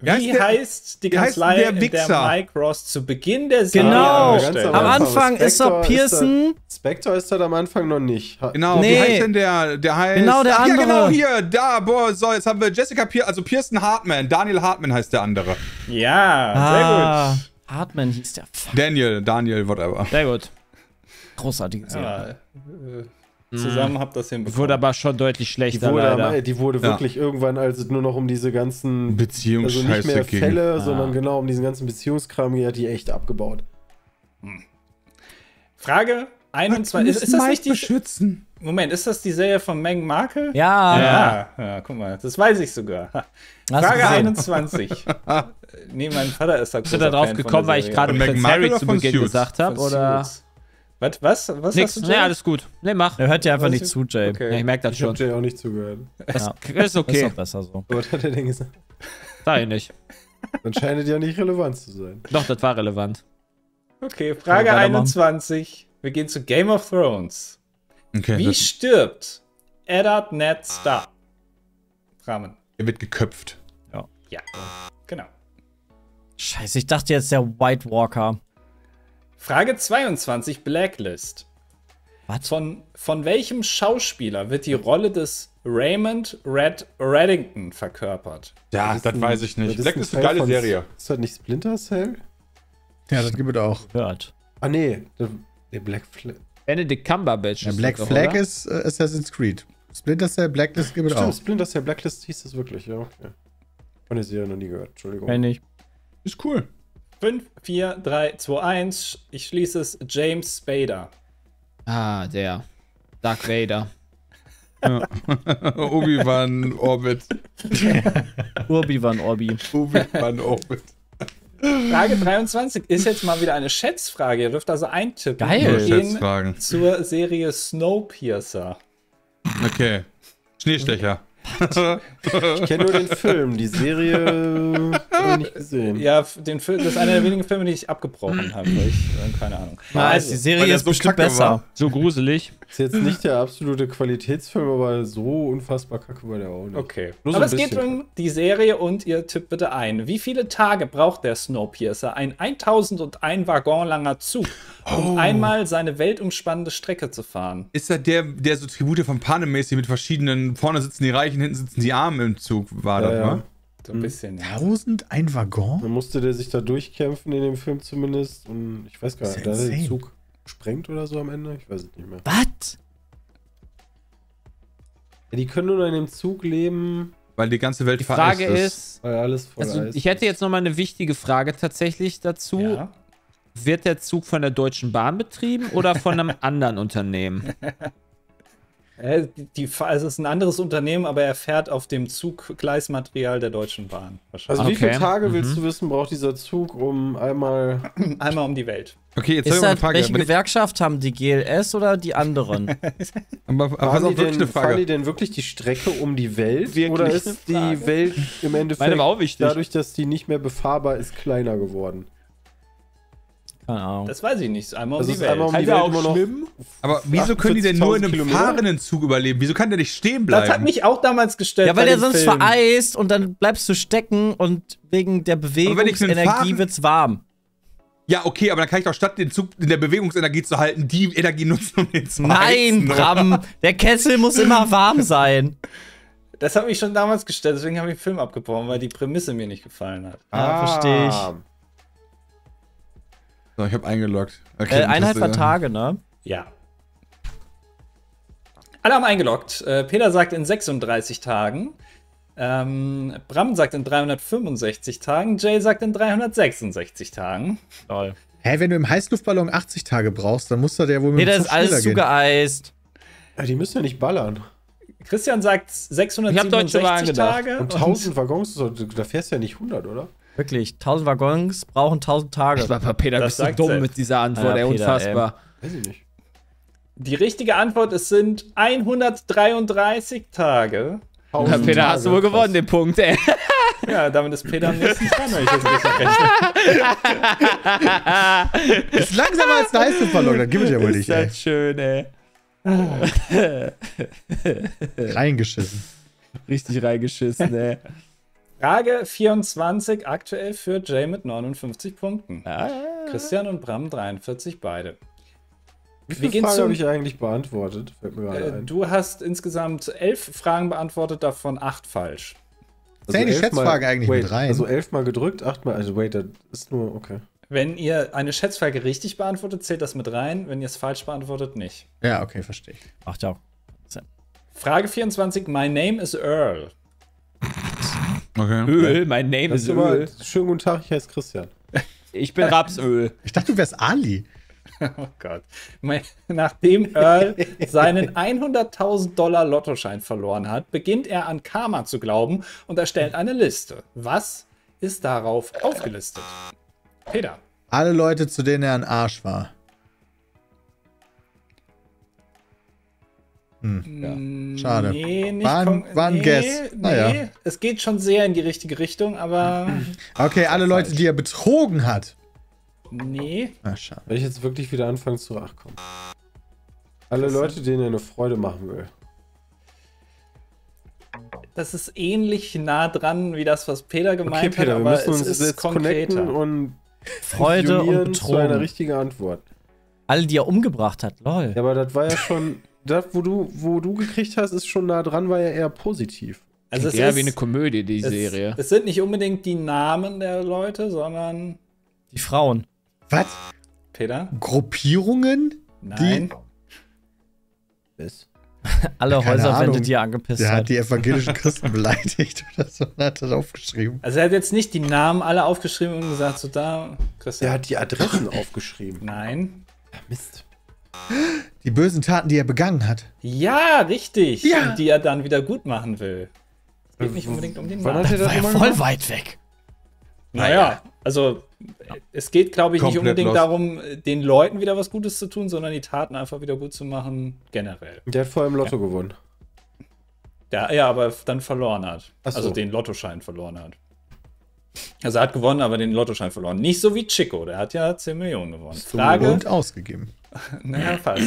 Wie heißt der- heißt die wie heißt Kanzlei, der in der? Mike Ross zu Beginn der Serie Genau. angestellt Ganz Am? Aber Anfang ist Spector doch ist Pearson. Spectre ist da am Anfang noch nicht. Genau, Nee. wie heißt denn der? Der heißt. Genau, der Ach, Ja, andere. genau, hier, da, boah, so, jetzt haben wir Jessica Pierce, also Pearson Hartman. Daniel Hartman heißt der andere. Ja, Ah, sehr Hartman hieß der. Fuck, Daniel, Daniel, whatever. Sehr gut. großartige. Serie. Ja, äh, zusammen habt das hinbekommen. Wurde aber schon deutlich Die schlechter, wurde, am- leider. die wurde Ja. wirklich irgendwann, als es nur noch um diese ganzen, also Beziehungsscheiße nicht mehr ging. Fälle, sondern genau um diesen ganzen Beziehungskram, die hat die echt abgebaut. Frage 21. Ist, ist das nicht die, beschützen? Moment, ist das die Serie von Meghan Markle? Ja, Ja, ja, guck mal, das weiß ich sogar. Ha. Hast Frage gesehen. 21. *laughs* nee, mein Vater ist da Bist du da drauf gekommen, weil ich gerade Markle Harry zu Beginn Suits? gesagt habe? Oder? Was, was, was Nix. hast du Nee, alles gut. Nee, mach. Er hört dir einfach nicht ist- zu, Jay. Okay. Ja, ich merke das Ich habe schon. Jay auch nicht zugehört. Das ist *laughs* Ist okay. doch besser so. Was hat er denn gesagt? Sag ich nicht. Dann scheint es ja nicht relevant zu sein. Doch, das war relevant. Okay, Frage Ja, weitermachen. 21. Wir gehen zu Game of Thrones. Okay, Wie das, stirbt Eddard Ned Stark? Rahmen. er wird geköpft. Ja, genau. Scheiße, ich dachte jetzt der White Walker. Frage 22, Blacklist. Was? Von, von welchem Schauspieler wird die Rolle des Raymond Red Reddington verkörpert? Ja, das, ein- weiß ich nicht. das Black ein ist eine geile von- Serie. Ist das nicht Splinter Cell? Ja, das gibt es auch. Hört. Ah, nee. Der, der Black Flag. Benedict Cumberbatch Ja, ist Black das doch, Flag oder? ist äh, Assassin's Creed. Splinter Cell, Blacklist gibt es Stimmt, auch. Splinter Cell Blacklist hieß das wirklich, ja. Okay. Von der Serie noch nie gehört, Entschuldigung. Kenn ich. Ist cool. 5, 4, 3, 2, 1. Ich schließe es. James Spader. Ah, der. Darth Vader. *laughs* Obi-Wan Orbit. Urbi van Orbi. Obi-Wan Orbit. Frage 23 ist jetzt mal wieder eine Schätzfrage. Ihr dürft also eintippen. Geil. Schätzfragen. zur Serie Snowpiercer. Okay. Schneestecher. Ich kenne nur den Film, die Serie *laughs* nicht gesehen. Ja, den Film, das ist einer der wenigen Filme, die ich abgebrochen *clears throat* habe. weil Ich, äh, keine Ahnung. Nice, Also, die Serie ist so bestimmt kacke besser. war. So gruselig. Ist jetzt nicht der absolute Qualitätsfilm, aber so unfassbar kacke war der auch nicht. Okay. Nur so Aber es geht um die Serie und ihr tippt bitte ein. Wie viele Tage braucht der Snowpiercer, ein 1001 Waggon langer Zug, um Oh. einmal seine weltumspannende Strecke zu fahren? Ist das der, der so Tribute von Panem mäßig mit verschiedenen, vorne sitzen die Reichen, hinten sitzen die Armen im Zug, war Ja, das, ja. ne? So ein bisschen, ja. 1000 ein Waggon? Dann musste der sich da durchkämpfen in dem Film zumindest. Und ich weiß gar nicht, ist da hat er den insane. Zug gesprengt oder so am Ende? Ich weiß es nicht mehr. Was? Ja, die können nur in dem Zug leben, Weil die ganze Welt Die Frage ist, weil alles voll also Eis ich hätte jetzt noch mal eine wichtige Frage tatsächlich dazu. ja. Wird der Zug von der Deutschen Bahn betrieben oder von einem *laughs* anderen Unternehmen? Äh, Die, also es ist ein anderes Unternehmen, aber er fährt auf dem Zuggleismaterial der Deutschen Bahn. Wahrscheinlich. Also wie viele Okay. Tage Mhm. willst du wissen, braucht dieser Zug, um einmal... *clears throat* Einmal um die Welt. Okay, jetzt Ist habe ich mal eine das, Frage. welche Wenn ich, Gewerkschaft haben die GLS oder die anderen? *laughs* aber, aber Fahren die, denn, eine fahren die Frage. denn wirklich die Strecke um die Welt? Wirklich oder ist die Frage. Welt im Endeffekt dadurch, dass die nicht mehr befahrbar ist, kleiner geworden? Keine Ahnung. Das weiß ich nicht. Einmal um Das die ist Welt. einmal um die Welt auch immer noch... schwimmen? Aber wieso können die denn nur in einem 48.000 Kilometer? fahrenden Zug überleben? Wieso kann der nicht stehen das hat bleiben? mich auch damals gestellt. Ja, weil der sonst Film. vereist und dann bleibst du stecken und wegen der wenn ich einen Bewegungsenergie wird's warm. Ja, okay, aber dann kann ich doch statt den Zug in der Bewegungsenergie zu halten, die Energie nutzen, um den zu Nein, heizen, oder? Bram, der Kessel muss immer warm sein. Das hat mich schon damals gestellt, deswegen habe ich den Film abgebrochen, weil die Prämisse mir nicht gefallen hat. Ja, verstehe ich. So, ich habe eingeloggt. Okay, Äh, eineinhalb das, äh, Tage, ne? Ja. Alle haben eingeloggt. Äh, Peter sagt in 36 Tagen. Ähm, Bram sagt in 365 Tagen. Jay sagt in 366 Tagen. Toll. Hä, wenn du im Heißluftballon 80 Tage brauchst, dann muss da der wohl mit Nee, dem das ist alles gehen. zugeeist. Ja, die müssen ja nicht ballern. Christian sagt Ich hab Deutsche 667 Bahn gedacht. Tage. Und 1000 Waggons, da fährst du ja nicht 100, oder? Wirklich, 1000 Waggons brauchen 1000 Tage. Aber Peter, Das bist du dumm selbst. mit dieser Antwort, Ja, ey, Peter, unfassbar. Weiß ich nicht. Die richtige Antwort es sind 133 Tage. Ja, 1000 Peter, Tage, hast du wohl krass. gewonnen, den Punkt, ey. *laughs* Ja, damit ist Peter am nächsten dran, wenn ich das richtig rechne. *laughs* Ist langsamer als ein Heißluftballon, dann gib es ja wohl nicht, ist ey. das schön, ey. Reingeschissen. Richtig reingeschissen, ey. Frage 24 aktuell für Jay mit 59 Punkten. Ah. Christian und Bram 43 beide. Wie viele Fragen zum- habe ich eigentlich beantwortet? Fällt mir gerade Äh, ein. du hast insgesamt elf Fragen beantwortet, davon acht falsch. Zählen die Schätzfragen eigentlich wait, mit rein? Also elfmal gedrückt, achtmal. Also, wait, das ist nur. Okay. Wenn ihr eine Schätzfrage richtig beantwortet, zählt das mit rein. Wenn ihr es falsch beantwortet, nicht. Ja, okay, verstehe ich. Macht ja auch. Frage 24. My name is Earl. Okay. Öl, mein Name Das ist Öl. schönen guten Tag, ich heiße Christian. Ich bin Rapsöl. Ich dachte, du wärst Ali. *laughs* Oh Gott. Nachdem *laughs* Earl seinen 100.000 Dollar Lottoschein verloren hat, beginnt er an Karma zu glauben und erstellt eine Liste. Was ist darauf aufgelistet? Peter. Alle Leute, zu denen er ein Arsch war. Mm, schade. Nee, nicht War ein- war ein nee, Guess. Nee, Naja. es geht schon sehr in die richtige Richtung, aber *laughs* Okay, alle Leute, die er betrogen hat. nee. Ah, schade. Wenn ich jetzt wirklich wieder anfange zu ach komm. Alle Leute, denen er eine Freude machen will. Das ist ähnlich nah dran wie das, was Peter gemeint Okay, Peter, hat, wir aber müssen es uns ist jetzt connecten konkreter. und Freude und fusionieren zu einer Betrogen. richtigen Antwort. Alle, die er umgebracht hat, lol. Ja, aber das war ja schon. *laughs* Das, wo du, wo du gekriegt hast, ist schon nah dran, war ja eher positiv. Also es Ja, ist, wie eine Komödie, die es, Serie. es sind nicht unbedingt die Namen der Leute, sondern Die Frauen. Was? Peter? Gruppierungen? Nein. *laughs* Ist. Alle Häuserwände, die er angepisst Der hat. hat die evangelischen *laughs* Christen beleidigt oder so und hat das aufgeschrieben. Also er hat jetzt nicht die Namen alle aufgeschrieben und gesagt, so da, Christian. Der hat die Adressen aufgeschrieben. Nein. Mist. Die bösen Taten, die er begangen hat. Ja, richtig. Ja. Die er dann wieder gut machen will. Es geht nicht unbedingt um den er das war ja voll gemacht? weit weg. Naja, also Es geht, glaube ich, nicht Komplett unbedingt lost. darum, den Leuten wieder was Gutes zu tun, sondern die Taten einfach wieder gut zu machen, generell. Der hat vorher im Lotto gewonnen. Der, ja, aber dann verloren hat. Ach so. Also den Lottoschein verloren hat. Also er hat gewonnen, aber den Lottoschein verloren. Nicht so wie Chico, der hat ja 10 Millionen gewonnen. Frage, Und ausgegeben. Naja, fast.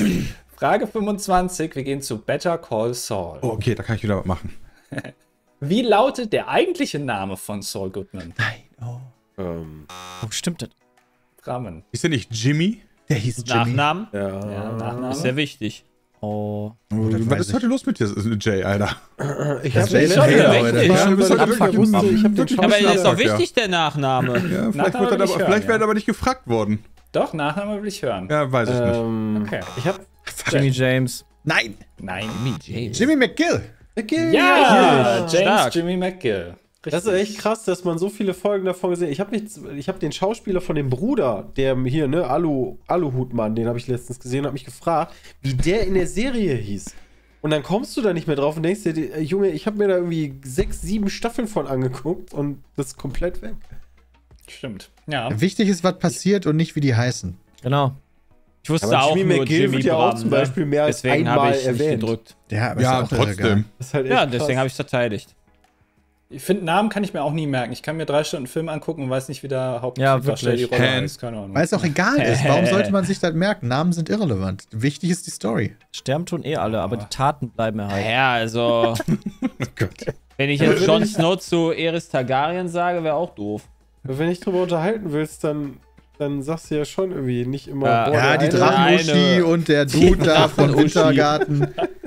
Frage 25, wir gehen zu Better Call Saul. Oh, okay, da kann ich wieder was machen. *laughs* Wie lautet der eigentliche Name von Saul Goodman? Nein, oh. Ähm, Oh, stimmt das? Rahmen. Ist der nicht Jimmy? Der hieß Jimmy. Nachnamen ja. Ja, Nachname. ist sehr wichtig. Oh. Oh, das was ist ich. heute los mit dir, Jay, Alter? Ich Das hab wäre den- schon ich ich hab den wirklich Aber ist doch ja. wichtig, der Nachname. Ja, vielleicht Nachname wird ich aber, vielleicht er aber nicht gefragt worden. Doch, Nachname will ich hören. Ja, weiß ich nicht. Ähm, Okay. Ich hab. Jimmy James. Nein! Nein. Jimmy McGill! Ja, James Stark. Jimmy McGill. Das ist echt krass, dass man so viele Folgen davon gesehen hat. Ich habe ich hab den Schauspieler von dem Bruder, der hier, ne, Alu, Aluhutmann, den habe ich letztens gesehen, habe mich gefragt, wie der in der Serie hieß. Und dann kommst du da nicht mehr drauf und denkst dir, äh, Junge, ich habe mir da irgendwie sechs, sieben Staffeln von angeguckt und das ist komplett weg. Stimmt. Ja. Wichtig ist, was passiert und nicht, wie die heißen. Genau. Ich wusste Aber auch Jimmy nur McGill Jimmy wird ja auch zum ne? Beispiel mehr als Deswegen einmal habe ich nicht erwähnt. gedrückt. Ja, ist auch irre trotzdem. ist halt Ja, deswegen habe ich es verteidigt. Ich finde, Namen kann ich mir auch nie merken. Ich kann mir drei Stunden Film angucken und weiß nicht, wie der Hauptdarsteller die wirklich. Rolle Hand. heißt. Keine Ahnung. Weil es auch egal *laughs* ist. Warum sollte man sich das merken? Namen sind irrelevant. Wichtig ist die Story. Sterben tun eh alle, aber die Taten bleiben erhalten. Ja, also. *laughs* wenn ich jetzt Jon Snow zu Eris Targaryen sage, wäre auch doof. Wenn ich drüber unterhalten willst, dann, dann sagst du ja schon irgendwie nicht immer. Ja. boah, Ja, die Drachenuschi eine- und der Dude *laughs* da von. Wintergarten. *laughs*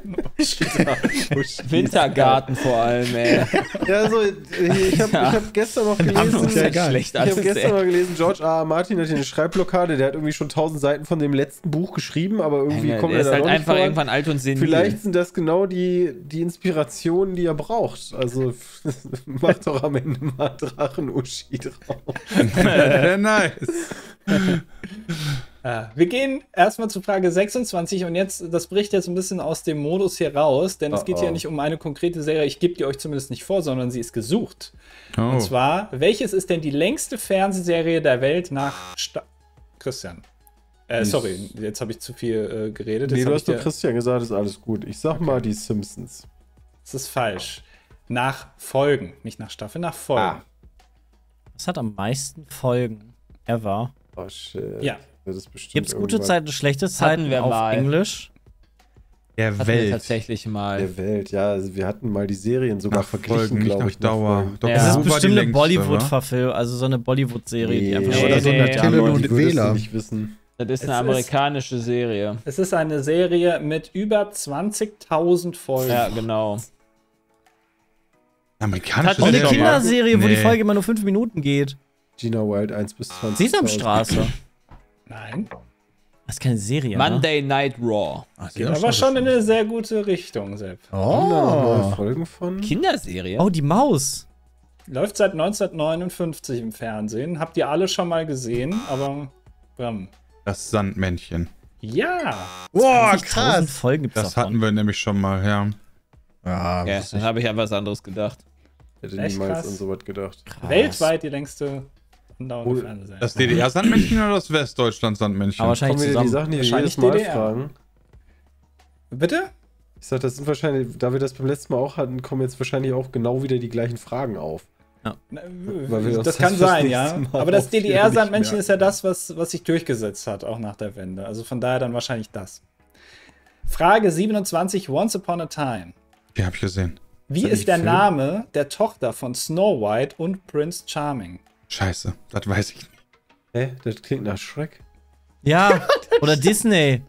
Wintergarten vor allem, ey. Ja, also, ich habe ich hab gestern noch gelesen. ist ja Ich habe gestern ey. mal gelesen, George. R. Martin hat hier eine Schreibblockade, der hat irgendwie schon tausend Seiten von dem letzten Buch geschrieben, aber irgendwie Der kommt er da halt noch nicht einfach voran. irgendwann alt und senil. Vielleicht sind das genau die, die Inspirationen, die er braucht. Also *laughs* macht doch am Ende mal Drachen-Uschi drauf. *laughs* Nice. *laughs* Ja, wir gehen erstmal zu Frage 26 und jetzt, das bricht jetzt ein bisschen aus dem Modus hier raus, denn es Oh, geht oh. hier nicht um eine konkrete Serie. Ich gebe die euch zumindest nicht vor, sondern sie ist gesucht. Oh. Und zwar, welches ist denn die längste Fernsehserie der Welt nach Sta Christian? Äh, sorry, jetzt habe ich zu viel äh, geredet. Nee, Jetzt du hab hast dir- Christian gesagt, ist alles gut. Ich sag mal die Simpsons. Das ist falsch. Nach Folgen, nicht nach Staffel, nach Folgen. Ah. Das hat am meisten Folgen ever. Oh shit. Ja. Ist Gibt es gute Zeiten, schlechte Zeiten wir auf mal. Englisch? Der Hatten wir Welt. tatsächlich mal. der Welt. Ja, also wir hatten mal die Serien sogar Nach verglichen, glaube ich. nach Dauer. Doch, Ja. Es Das ist bestimmt eine längste, wa? Bollywood-Verfilm, also so eine Bollywood-Serie, die einfach Nee, oder so eine 100 Tele- und Wähler. nicht wissen. Das ist Es eine ist- amerikanische Serie. Es ist eine Serie mit über 20.000 Folgen. Ja, genau. Amerikanische Hat Und eine Serie. Kinderserie, wo die Nee. Folge immer nur 5 Minuten geht. Gina Wild 1 bis 20. Sesamstraße. *laughs* *laughs* Nein. Das ist keine Serie, ne? Monday Night Raw. Ach, Geht aber schon in eine sehr gute Richtung, Sepp. Oh. Folgen von? Kinderserie? Oh, die Maus. Läuft seit 1959 im Fernsehen. Habt ihr alle schon mal gesehen, aber. Ähm, Das Sandmännchen. ja. Boah, 1000 krass. Folgen gibt's Das davon. hatten wir nämlich schon mal, ja. Ja, Ja, dann habe ich an was anderes gedacht. Hätte Echt niemals krass. an sowas gedacht. Krass. Weltweit die längste andauernde Fernsehserie. Das DDR-Sandmännchen oder das Westdeutschland-Sandmännchen? Aber wahrscheinlich Kommen wieder die zusammen. Sachen, die wir Wahrscheinlich jedes Mal DDR. fragen. Bitte? Ich sag, das sind wahrscheinlich, da wir das beim letzten Mal auch hatten, kommen jetzt wahrscheinlich auch genau wieder die gleichen Fragen auf. Na, Weil wir das das kann *laughs* sein, ja. Mal Aber das DDR-Sandmännchen ist ja das, was, was sich durchgesetzt hat, auch nach der Wende. Also von daher dann wahrscheinlich das. Frage 27, Once Upon a Time. Die habe ich gesehen. Wie ist nicht der Film? Name der Tochter von Snow White und Prince Charming? Scheiße, das weiß ich nicht. Hä? Das klingt nach Shrek. Ja, *laughs* oder Disney.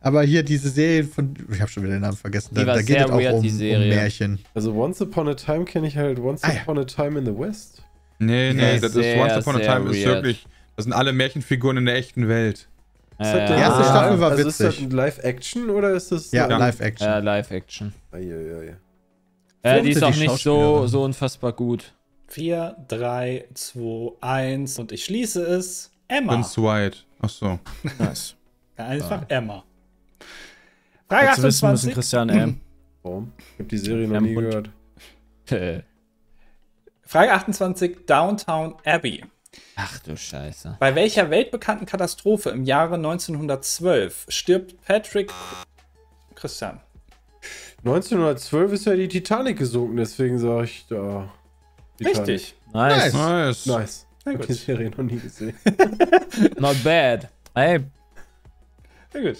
Aber hier diese Serie von, ich habe schon wieder den Namen vergessen, da, Die war da geht es auch weird, um, die um Serie. Märchen. Also Once Upon a Time kenne ich halt Once Ah, ja. Upon a Time in the West. Nee, nee, das ist Once Upon a Time ist wirklich. Das sind alle Märchenfiguren in der echten Welt. Ist das Äh, denn- erste Ah, Staffel war also Ist das witzig. Live-Action oder ist das. Ja, Ja. Live-Action. ja, Live-Action. Eieiei. Äh, die ist die auch nicht so, so unfassbar gut. 4, 3, 2, 1 und ich schließe es. Emma. Prince White. Ach so. Nice. Ja, einfach Emma. Frage Jetzt wissen müssen 28. Christian M. *clears throat* Warum? Ich habe die Serie noch Ja, nie und- gehört. *laughs* Frage 28, Downtown Abbey. Ach du Scheiße. Bei welcher weltbekannten Katastrophe im Jahre 1912 stirbt Patrick Christian? 1912 ist ja die Titanic gesunken, deswegen sage ich da. Richtig. Nice. Nice. Nice. Sehr Ich gut. habe die Serie noch nie gesehen. *laughs* Not bad. Ey, Sehr gut.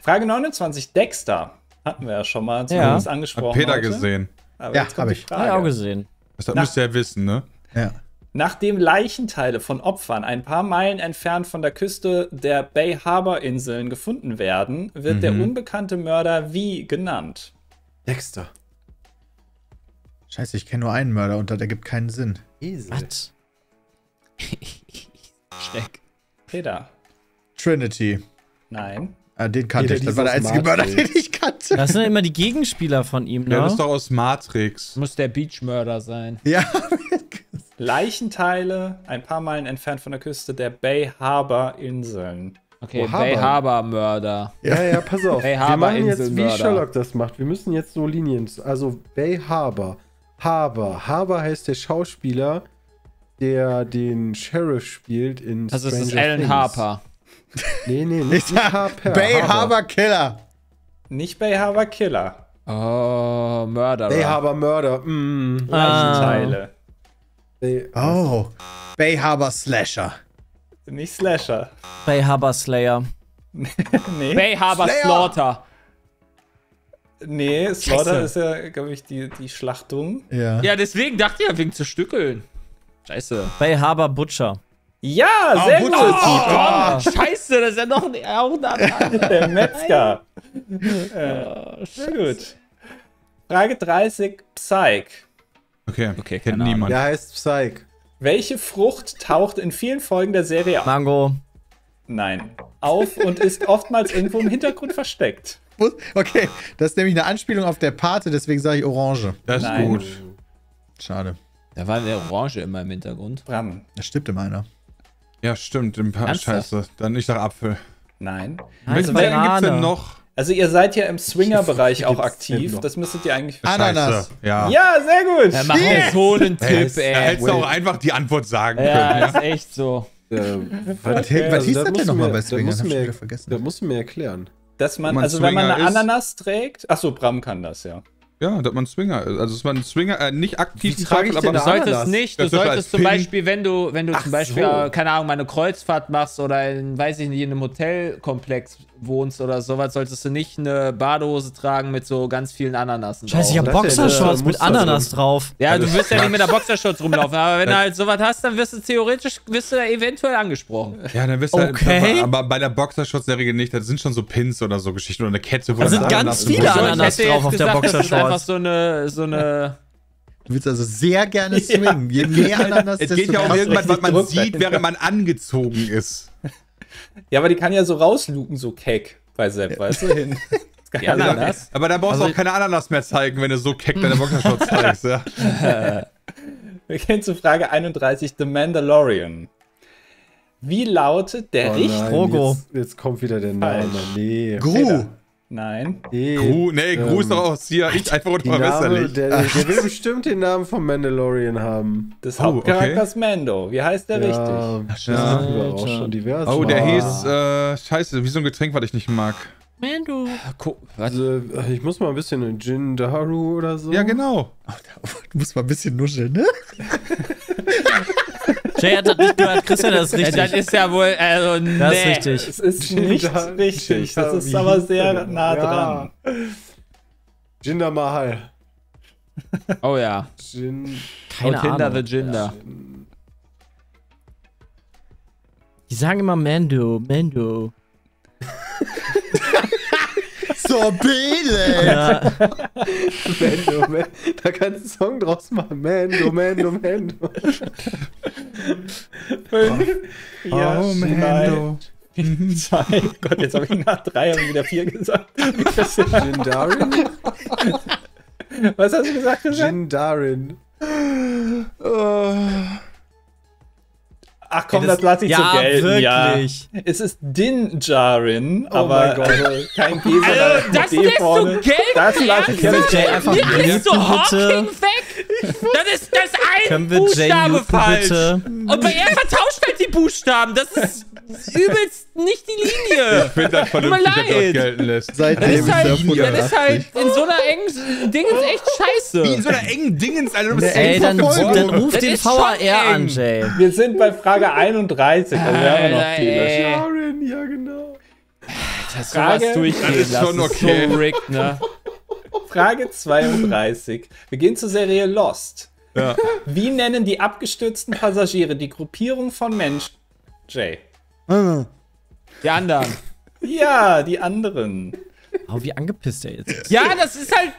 Frage 29. Dexter. Hatten wir ja schon mal zumindest Hat angesprochen. Peter heute. gesehen. Aber Ja, jetzt kommt hab die ich. hab ich auch gesehen. Das Na. müsst ihr ja wissen, ne? Ja. Nachdem Leichenteile von Opfern ein paar Meilen entfernt von der Küste der Bay Harbor Inseln gefunden werden, wird der unbekannte Mörder wie genannt? Dexter. Scheiße, ich kenne nur einen Mörder und das ergibt keinen Sinn. Esel. Was? *laughs* Schreck. Peter. Trinity. Nein. Ah, den kannte Jeder ich. Das war der einzige Mörder, den ich kannte. Das sind immer die Gegenspieler von ihm, Ja, ne? das ist doch aus Matrix. Muss der Beachmörder sein. Ja. *laughs* Leichenteile ein paar Meilen entfernt von der Küste der Bay Harbor Inseln. Okay, Oh, Bay. Harbor Mörder. Ja, ja, pass auf. Bay Wir Harbor machen jetzt, wie. Sherlock das macht. Wir müssen jetzt so Linien. Also Bay Harbor. Harbor. Harbor heißt der Schauspieler, der den Sheriff spielt in Also es ist Stranger Alan Things. Harper. Nee, nee, *laughs* Ich nicht, nicht Harper. Bay Harbor Killer. Nicht Bay Harbor Killer. Oh, Mörderer. Bay Harbor Mörder. Mm. Leichenteile. Bay, Oh. Bay Harbor Slasher. Nicht Slasher. Bay Harbor Slayer. *laughs* Nee. Bay Harbor Slayer. Slaughter. Nee, Slaughter ist ja, glaube ich, die, die Schlachtung. Ja. Ja, deswegen dachte ich ja, wegen zu stückeln. Scheiße. Bay Harbor Butcher. Ja, sehr Butcher. gut. Oh, scheiße, das ist ja noch ein, auch *laughs* ein Der Metzger. ja, sehr gut. Frage 30, Psych. Okay, Okay, kennt keine niemand. Der heißt Psych. Welche Frucht taucht in vielen Folgen der Serie auf? Mango. Nein. Auf und ist oftmals irgendwo im Hintergrund versteckt. Okay, das ist nämlich eine Anspielung auf der Pate, deswegen sage ich Orange. Das ist Nein. gut. Schade. Da war eine Orange immer im Hintergrund. Bram. Das stimmt in meiner. Ja, stimmt. Im pa Ernsthaft? Scheiße. Dann ich sag Apfel. Nein. Welchen gibt's Banane. denn noch? Also ihr seid ja im Swinger-Bereich auch aktiv. Das müsstet ihr eigentlich Ananas. Scheiße. Ja. Ja, sehr gut. Er macht mir so einen Tipp, hättest, da ey. hättest du auch einfach die Antwort sagen Ja, können. ist echt so. Äh, Was, was hieß also das denn nochmal bei musst mir- vergessen. Das musst du mir erklären. Dass man, man also wenn man Swinger eine ist- Ananas trägt. Achso, Bram kann das, ja. Ja, dass man Swinger ist. Also, dass man Swinger äh, nicht aktiv Wie trage ich aber Du solltest Ananas? nicht, du Das als solltest zum Pin. Beispiel, wenn du, wenn du Ach zum Beispiel, so. keine Ahnung, mal eine Kreuzfahrt machst oder in, weiß ich nicht, in einem Hotelkomplex wohnst oder sowas, solltest du nicht eine Badehose tragen mit so ganz vielen Ananasen Scheiße, ich drauf. hab das ist ja Boxershorts mit Ananas drin. drauf. Ja, du wirst ja nicht mit der Boxershorts rumlaufen, aber wenn du halt sowas hast, dann wirst du theoretisch, wirst du da eventuell angesprochen. Ja, dann bist du Okay. aber bei der Boxershorts in der Regel nicht. Das sind schon so Pins oder so Geschichten oder eine Kette. wo Da sind ganz viele ich Ananas drauf auf der gesagt, Das ist Boxershorts. einfach so eine, so eine, Du willst also sehr gerne *laughs* swingen. Je mehr Ananas, Es desto geht ja um irgendwas, was man sieht, während man angezogen ist. *laughs* Ja, aber die kann ja so rausluken, so keck bei Sepp, weißt du, hin. *laughs* Ja. Ananas. Aber da brauchst du Also- auch keine Ananas mehr zeigen, wenn du so keck deine Boxershorts zeigst. Ja. *laughs* Wir gehen zu Frage 31, The Mandalorian. Wie lautet der Oh Richt... nein, Frogo. Jetzt, jetzt kommt wieder der Name. Nee. Gru. Nein. nee. Gru, nee, Gru ist Ähm, doch aus hier. Ich einfach Die Name, unverbesserlich. der, der will *laughs* bestimmt den Namen von Mandalorian haben. Des Oh, Hauptcharakters Mando. Wie heißt der richtig? Ja, das Ja. auch schon divers. Oh, der hieß, äh, scheiße, wie so ein Getränk, was ich nicht mag. Mando. Also, ich muss mal ein bisschen Jin Daru oder so. Ja, genau. *laughs* Du musst mal ein bisschen nuscheln, ne? *laughs* Jay hat das nicht gehört, Christian, das ist Ja, richtig. das ist ja wohl, also, nee. Das ist richtig. Es ist *laughs* nicht richtig. Das Da- ist aber sehr nah Ja. dran. Jinder Mahal. Oh ja. Jin. Keine Und Hinder the Ahnung. Ginder. Die sagen immer Mando, Mando. *laughs* Sorbele! Ja, Mando, Mando. Da kannst du einen Song draus machen. Mando, Mando, Mando. Fünf, vier, oh, Mando. drei, zwei. Gott, jetzt habe ich nach drei und wieder vier gesagt. Christian, Jin Darin? Was hast du gesagt, Christian? Jin Darin. Ach komm, das, das- lasse ich ja, so gelten. wirklich. Ja. Es ist Din Jarin, Oh aber mein Gott. also kein G, sondern Also, das lässt du vorne. gelten, Das lasse ich gelten. Jay einfach du muten, Hawking weg! Das ist, das ist ein Können Buchstabe falsch. Und bei er vertauscht halt die Buchstaben. Das ist übelst nicht die Linie. Ich finde das vernünftig, dass das leid. gelten lässt. Das Seitdem ist, halt, er das ist halt in so einer engen Ding ist echt scheiße. Wie in so einer engen Dingens, Alter. Du bist Ey, eng dann, dann ruf Das den ist VAR an. Jay. Wir sind bei Frage 31, also wir haben noch viele. ey. Sharon, ja, genau. Das Frage- sowas durchgehen Das ist schon lassen, okay. so rigged, ne? Frage 32. Wir gehen zur Serie Lost. Ja. Wie nennen die abgestürzten Passagiere die Gruppierung von Menschen? Jay. Die anderen. Ja, die anderen. Oh, wie angepisst er jetzt ist. Ja, das ist halt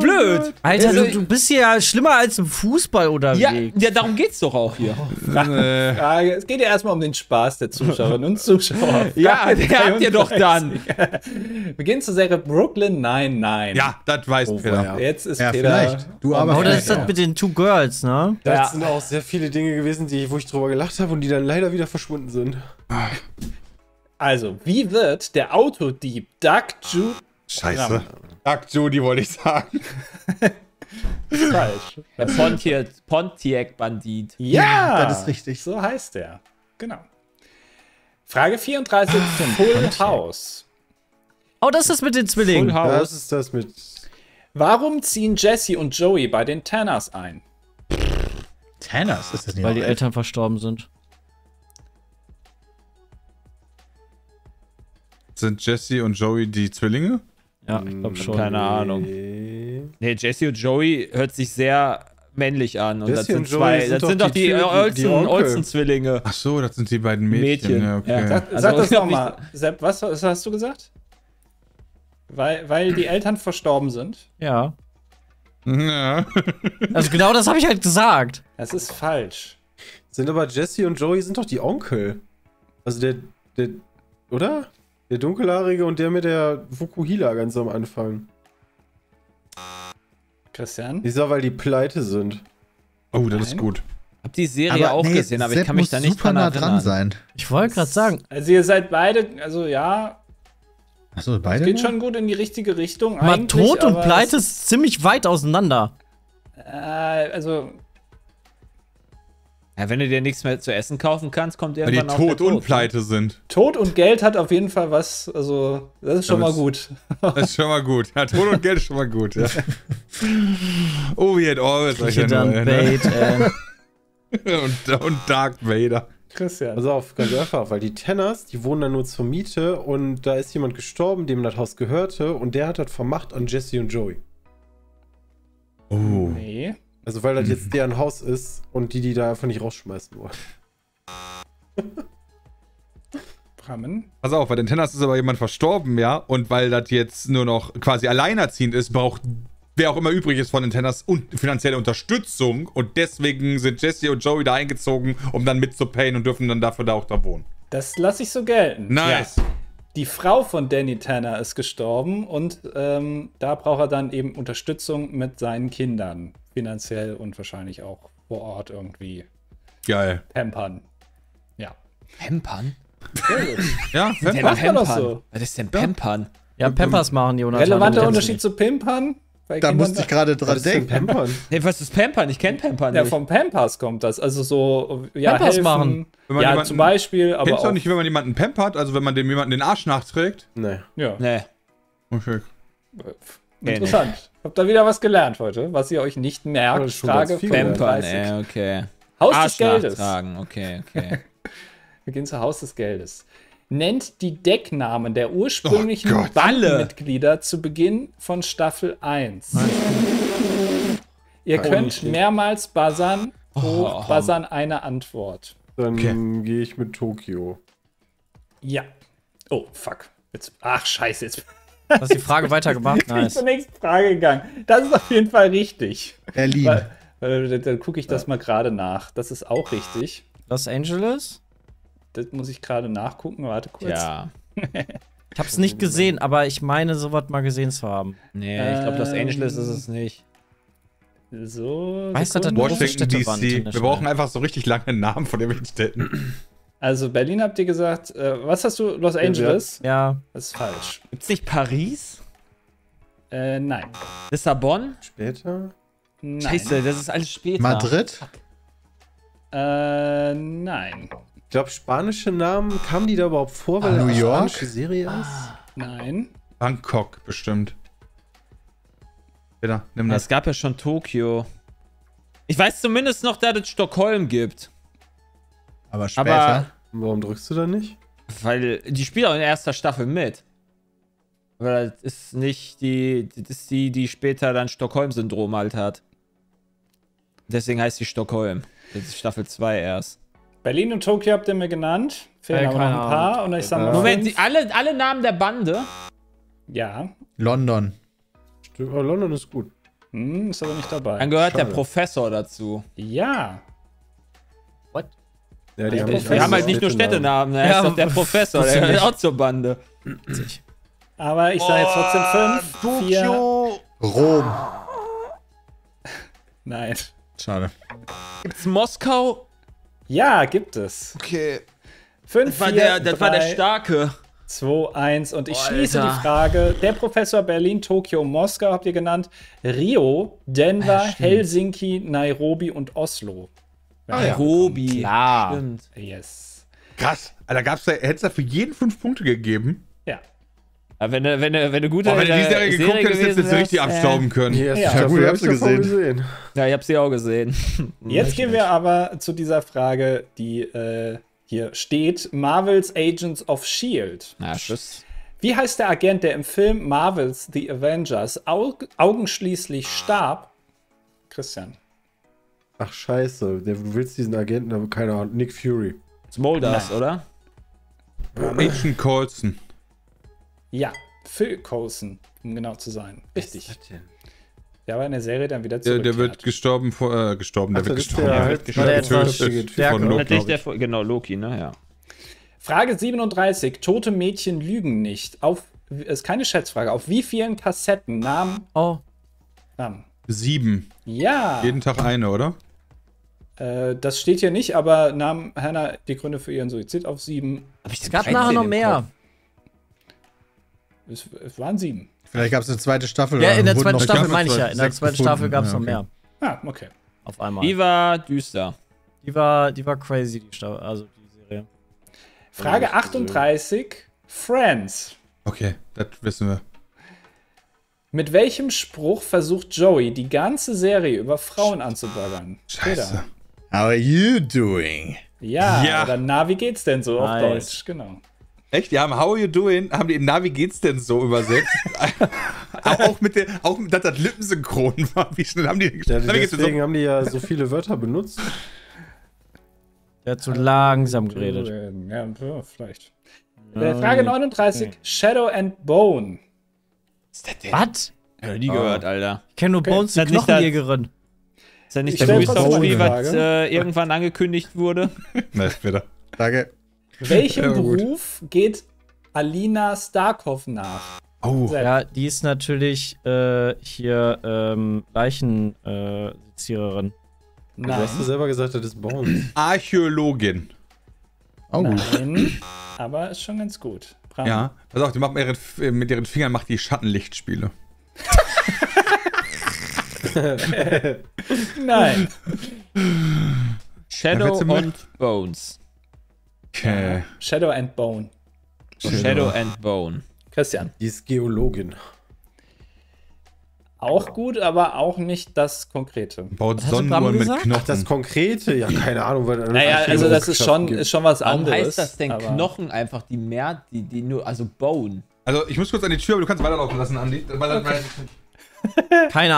blöd. Alter, Also- du, bist hier ja schlimmer als im Fußball Ja, unterwegs. ja, darum geht's doch auch hier. *laughs* Äh, Frage, es geht ja erstmal um den Spaß der Zuschauerinnen und Zuschauer. *laughs* Ja, Frage den habt ihr doch 33. dann. *laughs* Wir gehen zur Serie Brooklyn 99. ja, das weiß Oh, Peter. ja. Jetzt ist Ja, Peter. vielleicht. Du aber Oh, das vielleicht. ist das mit den Two Girls, ne? Das Ja. sind auch sehr viele Dinge gewesen, die, wo ich drüber gelacht habe und die dann leider wieder verschwunden sind. Also, wie wird der Autodieb Doug Ju Scheiße. Ach, Judy wollte ich sagen. *laughs* falsch? Der Pontiac, Pontiac-Bandit. Ja, das ist richtig. So heißt er. Genau. Frage 34 Full House. Oh, das ist das mit den Full Zwillingen. Das House. ist das mit. Warum ziehen Jesse und Joey bei den Tanners ein? Tanners ist das nicht Weil die alt? Eltern verstorben sind. Sind Jesse und Joey die Zwillinge? Ja, ich glaube schon. Keine Ahnung. Nee. Nee, Jesse und Joey hört sich sehr männlich an. Und Jesse das sind zwei. sind das doch sind doch die die, Olsen. Olsen-Zwillinge. Ach so, das sind die beiden Mädchen. Mädchen, Ja, okay. ja. Sag, Also, sag das nochmal. Sepp, was, was hast du gesagt? Weil, weil die Eltern verstorben sind? Ja. Ja. *laughs* Also genau das habe ich halt gesagt. Das ist falsch. Sind aber Jesse und Joey sind doch die Onkel. Also der, der, oder? Der dunkelhaarige und der mit der Fukuhila ganz am Anfang. Christian? Dieser, weil die pleite sind. Oh, das ist Nein. gut. Hab die Serie auch nee, gesehen, aber ich Sepp kann mich da nicht super dran nah erinnern. dran sein. Ich wollte gerade sagen. Also ihr seid beide, also ja, Achso, es beide? geht noch? schon gut in die richtige Richtung. Mal Tod und aber Pleite es- ist ziemlich weit auseinander. Äh, also, Ja, wenn du dir nichts mehr zu essen kaufen kannst, kommt Weil die irgendwann auch der tot und ne? pleite sind. Tod und Geld hat auf jeden Fall was, also, das ist schon Ja, mal das- gut. Das *laughs* ist schon mal gut. Ja, Tod und Geld ist schon mal gut. Ja. *laughs* Oh, wie hat Ich hätte dann ne? Bait, äh, *laughs* und, und Dark Vader. Christian. Also auf, ganz einfach, weil die Tenners, die wohnen da nur zur Miete und da ist jemand gestorben, dem das Haus gehörte und der hat das vermacht an Jesse und Joey. Oh. nee. Also weil das jetzt deren Haus ist und die die da einfach nicht rausschmeißen wollen. *laughs* Brammen. Pass auf, bei den Tenners ist aber jemand verstorben, ja. Und weil das jetzt nur noch quasi alleinerziehend ist, braucht wer auch immer übrig ist von den Tenners und finanzielle Unterstützung. Und deswegen sind Jesse und Joey da eingezogen, um dann mitzupayen und dürfen dann dafür da auch da wohnen. Das lasse ich so gelten. Nice. Ja. Die Frau von Danny Tanner ist gestorben und ähm, da braucht er dann eben Unterstützung mit seinen Kindern. Finanziell und wahrscheinlich auch vor Ort irgendwie Geil. pampern. Ja. Pempern? *laughs* Ja, so. Was ist denn Pempern? ja, Peppers machen, Jonathan. Relevanter du kennst Unterschied zu Pimpern? Bei Da Kindern- musste ich gerade dran Was denken. Pampern? *laughs* Nee, was ist Pempern? Ich kenne Pempern Ja, nicht. vom Pampers kommt das. Also so, ja, Pampers helfen. machen. Wenn man Ja, jemanden- zum Beispiel, aber Kennst du auch, nicht, wenn man jemanden pampert, also wenn man dem jemanden den Arsch nachträgt? Nee. ja, nee. Okay. interessant. Habt ihr wieder was gelernt heute, was ihr euch nicht Ja, merkt? schon Frage 35. ey, okay. Haus des Arsch Geldes. nachtragen, okay, okay. *laughs* Wir gehen zu Haus des Geldes. Nennt die Decknamen der ursprünglichen Oh. Bandenmitglieder zu Beginn von Staffel 1. Ihr könnt mehrmals buzzern, pro Oh. buzzern eine Antwort. Dann Okay. gehe ich mit Tokio. Ja. Oh, fuck. Jetzt, ach, scheiße, jetzt Hast die Frage weitergemacht? *laughs* bin ich Nice. zur nächsten Frage gegangen. Das ist auf jeden Fall richtig. Berlin. Weil, weil, dann dann gucke ich das mal gerade nach. Das ist auch richtig. Los Angeles? Das muss ich gerade nachgucken. Warte kurz. Ja. *laughs* Ich hab's nicht gesehen, aber ich meine, sowas mal gesehen zu haben. Nee, ich glaube, Los Ähm, Angeles ist es nicht. So. Weißt du, das Washington DC. Wir brauchen einfach so richtig lange Namen von den Städten. Also Berlin habt ihr gesagt. Äh, was hast du? Los Angeles? Ja, Das ist falsch. Gibt's nicht Paris? Äh, nein. Lissabon? Später? Nein. Scheiße, das ist alles später. Madrid? Äh, nein. Ich glaube, spanische Namen, kamen die da überhaupt vor, weil Ah, das New eine York? spanische Serie ist? Nein. Bangkok bestimmt. Bitte, nimm das. Es gab ja schon Tokio. Ich weiß zumindest noch, dass es Stockholm gibt. Aber später. Warum drückst du da nicht? Weil die spielt auch in erster Staffel mit. Aber das ist nicht die, das ist die, die später dann Stockholm-Syndrom halt hat. Deswegen heißt sie Stockholm. Das ist Staffel 2 erst. Berlin und Tokio habt ihr mir genannt. Fehlen Äh, aber noch ein paar. Und ich sag mal Moment, die, alle, alle Namen der Bande? Ja. London. Stimmt, aber London ist gut. Hm, ist aber nicht dabei. Dann gehört der Schade. Professor dazu. Ja. Ja, Der haben. Wir haben halt nicht nur Städtenamen. Ne? Ja, ist doch der Professor, der gehört *laughs* auch zur Bande. Aber ich sage jetzt trotzdem fünf. Vier. Rom. *laughs* Nein. Schade. Gibt's Moskau? Ja, gibt es. Okay. Fünf, Das war, vier, der, das war der drei, Starke. 2, 1 und ich Oh, schließe Alter. die Frage. Der Professor Berlin, Tokio, Moskau habt ihr genannt. Rio, Denver, Helsinki, Nairobi und Oslo. Ah, ja. Robi. Klar. Stimmt. Yes. Krass. Alter, gab's da, hätte es da für jeden fünf Punkte gegeben? Ja. Aber wenn du, wenn du, wenn du gut Boah, wenn du die Serie geguckt hättest, hättest du richtig wärst, abstauben können. Erste Ja, Staffel gut, ich hab hab's ich davon gesehen. Ja, ich hab sie auch gesehen. *laughs* Jetzt gehen wir aber zu dieser Frage, die äh, hier steht: Marvel's Agents of Shield. Na, tschüss. Wie heißt der Agent, der im Film Marvel's The Avengers au augenschließlich starb? Christian. Ach, scheiße. Der, du willst diesen Agenten, aber keine Ahnung. Nick Fury. Smolders, oder? Agent Colson. Ja, Phil Coulson, um genau zu sein. Richtig. Der war in der Serie dann wieder Der, zurückgekehrt. der wird gestorben vor, äh, gestorben, der Ach, wird das ist gestorben. der Der halt- wird der etwas von. Loki. Natürlich der, genau, Loki, ne? Ja. Frage 37. Tote Mädchen lügen nicht. Auf, ist keine Schätzfrage. Auf wie vielen Kassetten nahm. Oh, nahm Sieben. ja, Jeden Tag eine, oder? äh, das steht hier nicht, aber nahm Hannah die Gründe für ihren Suizid auf sieben. Ich es gab nachher noch mehr. Es, es waren sieben. Vielleicht gab es eine zweite Staffel. Ja, oder in der zweiten noch Staffel meine ich ja. In der zweiten gefunden. Staffel gab es Ja, noch okay. mehr. Ah, okay. Auf einmal. Die war düster. Die war, die war crazy, die Staffel, also die Serie. Frage 38. Friends. Okay, das wissen wir. Mit welchem Spruch versucht Joey die ganze Serie über Frauen anzubaggern? Scheiße. How are you doing? Ja, Ja. oder na, wie geht's denn so auf Nice. Deutsch? Genau. Echt? Die haben How are you doing? Haben die in Na, wie geht's denn so übersetzt? *laughs* auch mit der, auch dass das Lippensynchron war. Wie schnell haben die den Ja, Na, wie geht's denn so? deswegen haben die ja so viele Wörter benutzt. Der hat so langsam geredet. Ja, ja, vielleicht. Äh, Frage 39. Shadow and Bone. Was? Ja, nie gehört, Alter. Ich kenne nur Okay. Bones, die Ist das nicht das- Knochenjägerin. Ist ja nicht Ich der trotzdem die was äh, irgendwann angekündigt wurde? Na, bitte. Danke. Welchem Ja. Beruf geht Alina Starkov nach? Oh, Sepp. Ja, die ist natürlich äh, hier ähm, Leichenseziererin. Äh, Seziererin. Du hast ja selber gesagt, das ist Bones. *clears throat* Archäologin. Oh, gut. Nein, aber ist schon ganz gut. Bram. Ja. Pass auf, die macht mit ihren, mit ihren Fingern macht die Schattenlichtspiele. *laughs* Nein. Shadow and Bones. Okay. Shadow and Bone. Shadow and Bone. Christian. Die ist Geologin. Auch gut, aber auch nicht das Konkrete. Baut Sonnenuhren mit? Knochen. Das Konkrete? Ja, keine Ahnung. Weil Naja, also das ist schon, ist schon was Warum anderes. heißt das denn aber- Knochen einfach die mehr, die, die nur, also Bone? also, ich muss kurz an die Tür, aber du kannst weiterlaufen lassen, Andi. Weil ich nicht. Keine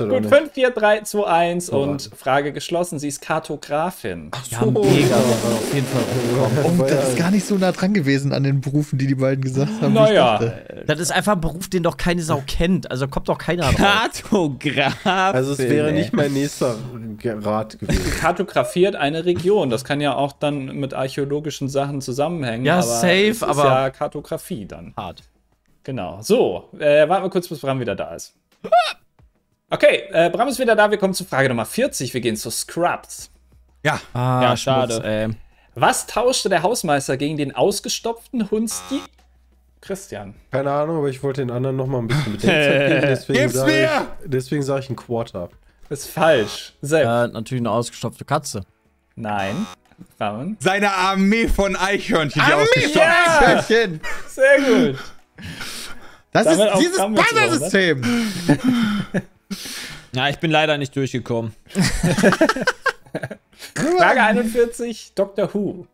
du doch Gut, nicht. 5, 4, 3, 2, 1 So, und Frage geschlossen. Sie ist Kartografin. Ja, mega. Auf jeden Fall rumgekommen. Oh, das ist gar nicht so nah dran gewesen an den Berufen, die die beiden gesagt haben. Naja. Das ist einfach ein Beruf, den doch keine Sau kennt. Also kommt doch keiner drauf. Kartograf. Also es wäre nicht mein nächster Rat gewesen. *laughs* Kartografiert eine Region. Das kann ja auch dann mit archäologischen Sachen zusammenhängen. Ja, aber safe, es ist aber- ja Kartografie dann. Hart. Genau. So, äh, warten wir kurz, bis Bram wieder da ist. *laughs* Okay, äh, Bram ist wieder da. Wir kommen zu Frage Nummer 40. Wir gehen zu Scrubs. Ja. Ah, Ja, Schmutz, schade. ey. Was tauschte der Hausmeister gegen den ausgestopften Hund Steve? Christian. Keine Ahnung, aber ich wollte den anderen noch mal ein bisschen Bedenkzeit geben. *laughs* Deswegen Gib's sage mir! ich, deswegen sage ich ein Quarter. Ist falsch. Sepp. Äh, natürlich eine ausgestopfte Katze. Nein. Rahmen. Seine Armee von Eichhörnchen, die ausgestopft Ja, sehr gut. *laughs* Das Damit ist dieses Banner-System. Ja, *laughs* ich bin leider nicht durchgekommen. *laughs* Frage 41, Doctor Who.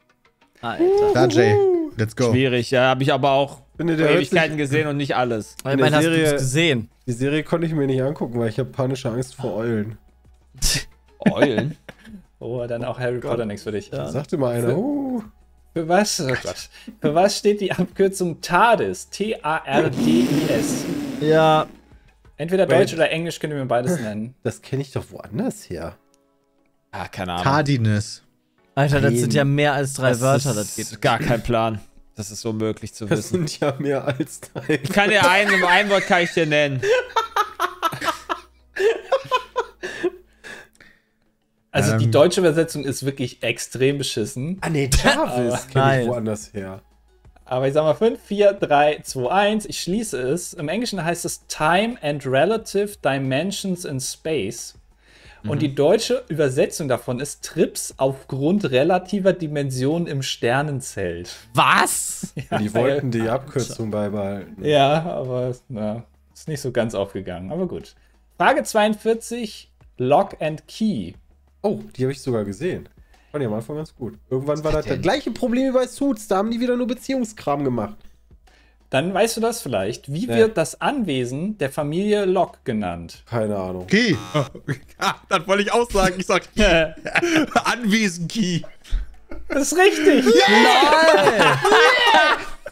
Alter. Da, Jay. Let's go. Schwierig, ja, habe ich aber auch Ewigkeiten gesehen und nicht alles. In meine, hast du gesehen? die Serie konnte ich mir nicht angucken, weil ich habe panische Angst vor Eulen. Eulen? *laughs* Oh, dann auch Harry Potter nichts für dich. Sagte mal einer, uh, Für was? Oh Gott. Für was steht die Abkürzung TARDIS? T-A-R-D-I-S. Ja, Entweder Deutsch oder Englisch könnt ihr mir beides *laughs* nennen. das kenne ich doch woanders her. Ah, keine Ahnung. Tardiness. Alter, das sind ja mehr als drei Das Wörter, das geht. Gar kein Plan. Das ist unmöglich zu Das wissen. sind ja mehr als drei. Ich kann dir ein, ein Wort kann ich dir nennen. *laughs* Also die Ähm. deutsche Übersetzung ist wirklich extrem beschissen. Ah, nee, Jarvis *laughs* kenne ich woanders her. Aber ich sag mal 5, 4, 3, 2, 1. Ich schließe es. Im Englischen heißt es Time and Relative Dimensions in Space. Und die deutsche Übersetzung davon ist Trips aufgrund relativer Dimensionen im Sternenzelt. Was? *laughs* Die wollten die Abkürzung beibehalten. Ja, aber na, ist nicht so ganz aufgegangen. Aber gut. Frage 42, Lock and Key. Oh, die habe ich sogar gesehen. Fand ich am Anfang ganz gut. Irgendwann war das das gleiche Problem wie bei Suits. Da haben die wieder nur Beziehungskram gemacht. Dann weißt du das vielleicht. Wie Nee. wird das Anwesen der Familie Locke genannt? Keine Ahnung. Key. *laughs* Ah, das wollte ich auch sagen. Ich sag *laughs* Anwesen Key. Das ist richtig!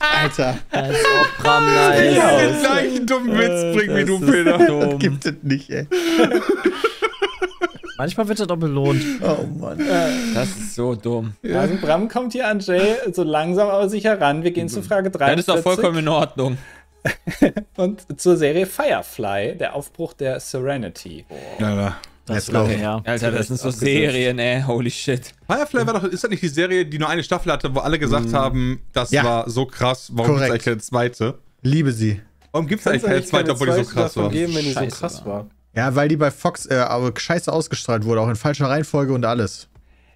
Alter. Als ob Bram nice. Ja. Den gleichen dummen Witz bringen wie du, Das ist Peter. dumm. Gibt es nicht, ey. Manchmal wird das auch belohnt. Oh Mann. Das ist so dumm. Also Bram kommt hier an Jay so langsam aber sicher ran. Wir gehen zu Frage 3. Das ist doch vollkommen in Ordnung. *laughs* Und zur Serie Firefly, der Aufbruch der Serenity. Ja, ja. Das Let's ist lange go. her. Alter, das sind so. Serien, ey. Holy shit. Firefly war doch, ist das nicht die Serie, die nur eine Staffel hatte, wo alle gesagt haben, das Ja. war so krass, warum gibt es eigentlich keine zweite? Liebe sie. Warum gibt es eigentlich keine zweite, obwohl die so krass war? geben, wenn die so krass war. Ja, weil die bei Fox äh, aber scheiße ausgestrahlt wurde, auch in falscher Reihenfolge und alles.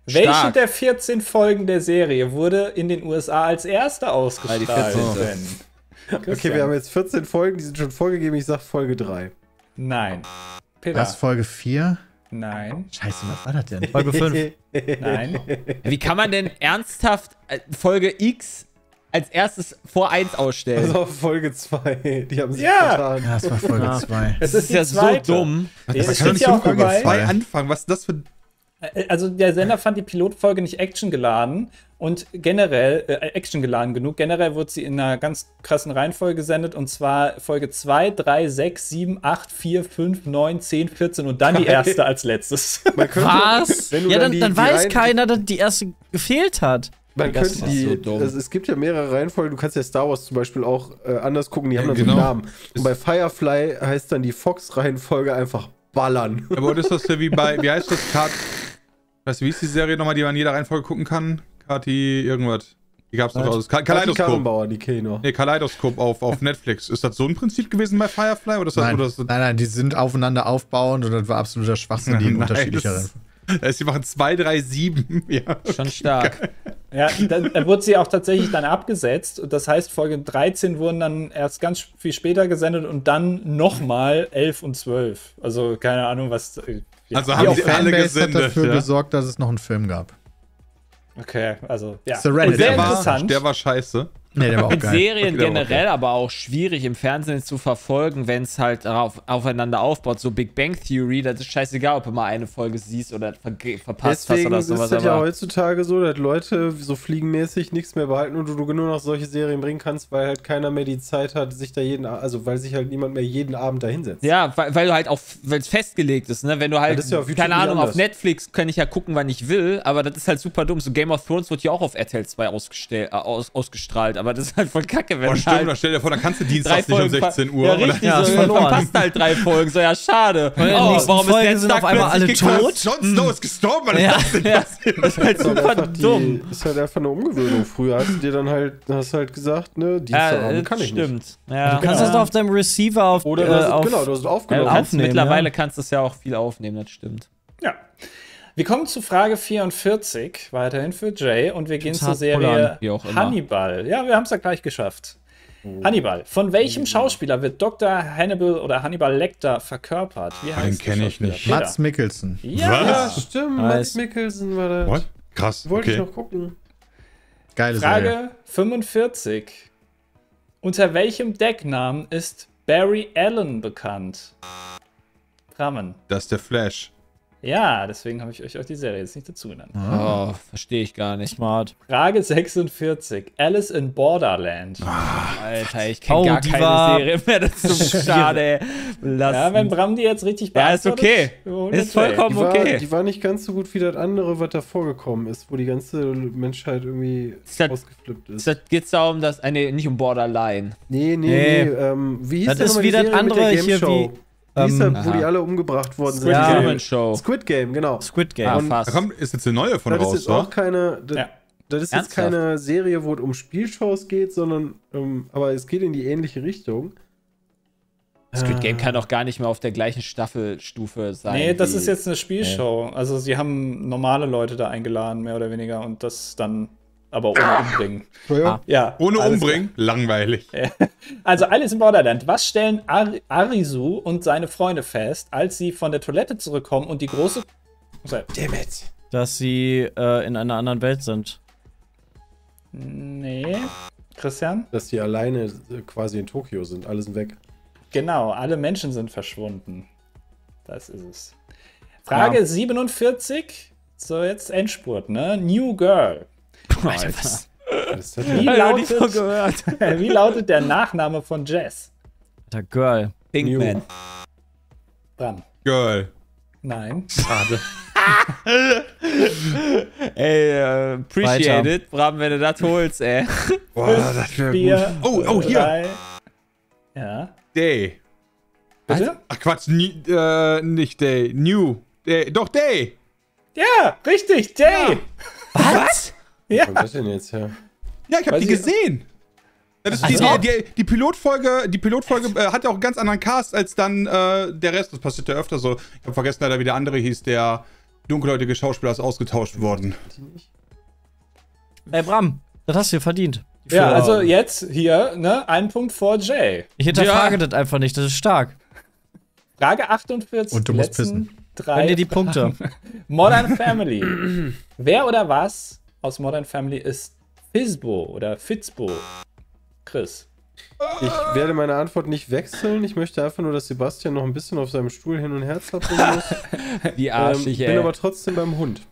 Welche Stark. der 14 Folgen der Serie wurde in den USA als erste ausgestrahlt? die 14. Okay, wir haben jetzt 14 Folgen, die sind schon vorgegeben. Ich sag Folge 3. Nein. Peter. Was, Folge 4? Nein. Scheiße, was war das denn? Folge 5. *laughs* Nein. Wie kann man denn ernsthaft äh, Folge X als erstes vor 1 ausstellen? Also auf Folge 2. Die haben sich Ja. vertan. Ja, das war Folge Ja. 2. Es das ist ja so dumm. Man kann doch nicht auch Folge dabei. 2 anfangen. Was ist das für. Äh, Also der Sender fand die Pilotfolge nicht actiongeladen und generell, äh, actiongeladen genug, generell wurde sie in einer ganz krassen Reihenfolge gesendet und zwar Folge 2, 3, 6, 7, 8, 4, 5, 9, 10, 14 und dann die erste als letztes. Man könnte, Was? Wenn du Ja, dann dann, die- dann die weiß keiner, dass die erste gefehlt hat. Man Das könnte die, so also es gibt ja mehrere Reihenfolgen. Du kannst ja Star Wars zum Beispiel auch äh, anders gucken. Die haben dann genau. so einen Namen. Und bei Firefly heißt dann die Fox-Reihenfolge einfach Ballern. Aber ist das ja wie bei. Wie heißt das? Kat. Weißt du, wie ist die Serie nochmal, die man in jeder Reihenfolge gucken kann? Kati, irgendwas. Die gab's doch aus. Ka Die Kaleidoskop. Die noch. Nee, Kaleidoskop auf, auf Netflix. Ist das so ein Prinzip gewesen bei Firefly? Oder ist das, Nein, oder nein, ist das nein, die sind aufeinander aufbauend und das war absoluter Schwachsinn, die *laughs* in Nein, unterschiedlicher *laughs* das- Sie machen 2, 3, 7. Ja. Schon stark. *laughs* ja, dann, dann wurde sie auch tatsächlich dann abgesetzt und das heißt, Folge 13 wurden dann erst ganz viel später gesendet und dann nochmal 11 und 12. Also keine Ahnung, was. äh, Ja, Also haben auch sie alle Fanbase gesendet, hat dafür ja? gesorgt, dass es noch einen Film gab. Okay, also ja. Serenity. Und sehr Der war, interessant. der war scheiße. Nee, der war auch Mit geil. Serien generell aber auch schwierig im Fernsehen zu verfolgen, wenn es halt darauf, aufeinander aufbaut. So Big Bang Theory, das ist scheißegal, ob du mal eine Folge siehst oder ver verpasst Deswegen hast ist oder sowas. das ja Aber heutzutage so, dass Leute so fliegenmäßig nichts mehr behalten und du, du nur noch solche Serien bringen kannst, weil halt keiner mehr die Zeit hat, sich da jeden, also weil sich halt niemand mehr jeden Abend da hinsetzt. ja, weil, weil du halt auch, weil es festgelegt ist, ne? Wenn du halt, das ist ja auf YouTube keine nicht Ahnung, auf. Netflix kann ich ja gucken, wann ich will, aber das ist halt super dumm. So Game of Thrones wird ja auch auf RTL 2 ausgestell- äh, aus, ausgestrahlt, aber das ist halt voll kacke, wenn Oh, stimmt, halt stell dir vor, dann kannst du drei Dienstags nicht um Folgen. 16 ver- Uhr. Ja, oder- richtig, Ja, so, verpasst halt drei Folgen. So, ja, schade. der Oh, warum Folge ist der sind auf einmal alle tot. Jon Snow ist gestorben, was Ja. ist das denn Ja. passiert? Das ist halt super die- dumm. Ist halt einfach eine Umgewöhnung. Früher hast du dir dann halt, hast halt gesagt, ne, Ja, Dienstagabend äh, kann ich nicht. stimmt. Ja. Du kannst das doch auf deinem Receiver auf, Oder äh, du hast, auf genau, du hast es Ja, aufgenommen. aufnehmen, mittlerweile ja. kannst du es ja auch viel aufnehmen, das stimmt. Ja. Wir kommen zu Frage 44, weiterhin für Jay, und wir gehen zur Serie pullern, wie auch immer. Hannibal. Ja, wir haben es ja gleich geschafft. Hannibal. Von welchem Schauspieler wird Dr. Hannibal oder Hannibal Lecter verkörpert? Wie heißt Den der kenn ich nicht. Peter. Mats Mikkelsen. Ja. Ja, stimmt. Mads Mikkelsen war das. What? Krass, Wollte okay. ich noch gucken. Geile Serie. Frage 45. Unter welchem Decknamen ist Barry Allen bekannt? Rahmen. Das ist der Flash. Ja, deswegen habe ich euch auch die Serie jetzt nicht dazu genannt. Oh, verstehe ich gar nicht. Smart. Frage 46. Alice in Borderland. Alter, ich kenne Oh, gar keine war- Serie mehr dazu. *laughs* Schade, ey. Lass Ja, wenn Bram die jetzt richtig Ja, ist beantwortet, okay. Ist vollkommen- Die war, Okay. die war nicht ganz so gut wie das andere, was da vorgekommen ist, wo die ganze Menschheit irgendwie Ist das- ausgeflippt ist. Es geht darum, dass. äh, Nee, nicht um Borderline. Nee, nee, Nee. nee. Ähm, wie hieß Das denn ist wie die das andere der hier wie- Hieß ähm, das, wo die alle umgebracht worden sind? Squid Ja. Game. Show. Squid Game, genau. Squid Game. Ah, fast. Da kommt, ist jetzt eine neue von Das ist raus, jetzt auch oder? keine. Das, Ja. das ist jetzt Ernsthaft? keine Serie, wo es um Spielshows geht, sondern. Ähm, aber es geht in die ähnliche Richtung. Squid Ah. Game kann doch gar nicht mehr auf der gleichen Staffelstufe sein. Nee, das ist jetzt eine Spielshow. Also sie haben normale Leute da eingeladen, mehr oder weniger, und das dann aber ohne Umbringen. Ja. Ja, Ohne alles umbringen? Langweilig. klar. Also alles in Borderland. Was stellen Ar Arisu und seine Freunde fest, als sie von der Toilette zurückkommen und die große... Damn it. Dass sie äh, in einer anderen Welt sind. Nee. Christian? Dass die alleine äh, quasi in Tokio sind. Alle sind weg. Genau, alle Menschen sind verschwunden. Das ist es. Frage 47. So, jetzt Endspurt, ne? New Girl. Alter, was? Das Wie so lautet, gehört. *laughs* wie lautet der Nachname von Jess? Der Girl. Pinkman. Bram. Girl. Nein. Schade. *laughs* Ey, äh, appreciate Weiter. it, Bram, wenn du das holst, ey. *laughs* Boah, das wäre gut. Oh, oh, hier. Drei. Ja. Day. Bitte? Ach Quatsch, nie, äh, nicht Day. New. Day. Doch, Day. Ja, richtig, Day. Was? Wo Ja. kommt das denn jetzt her? Ja, ich habe die gesehen. Das ist die, Also- die, die, die Pilotfolge, die Pilotfolge äh, hat ja auch einen ganz anderen Cast als dann äh, der Rest. Das passiert ja öfter so. Ich habe vergessen leider, wie der andere hieß. Der dunkelhäutige Schauspieler ist ausgetauscht worden. Ey, Bram, das hast du dir verdient. Ja, Für- also jetzt hier, ne, ein Punkt vor Jay. Ich hinterfrage Ja. das einfach nicht, das ist stark. Frage 48. Und du musst pissen. Drei Gönn dir die Punkte. *laughs* Modern Family. Wer oder was aus Modern Family ist Fizbo oder Fitzbo? Chris. Ich werde meine Antwort nicht wechseln. Ich möchte einfach nur, dass Sebastian noch ein bisschen auf seinem Stuhl hin und her zappeln *laughs* muss. Wie ähm, arschig, bin ey. aber trotzdem beim Hund.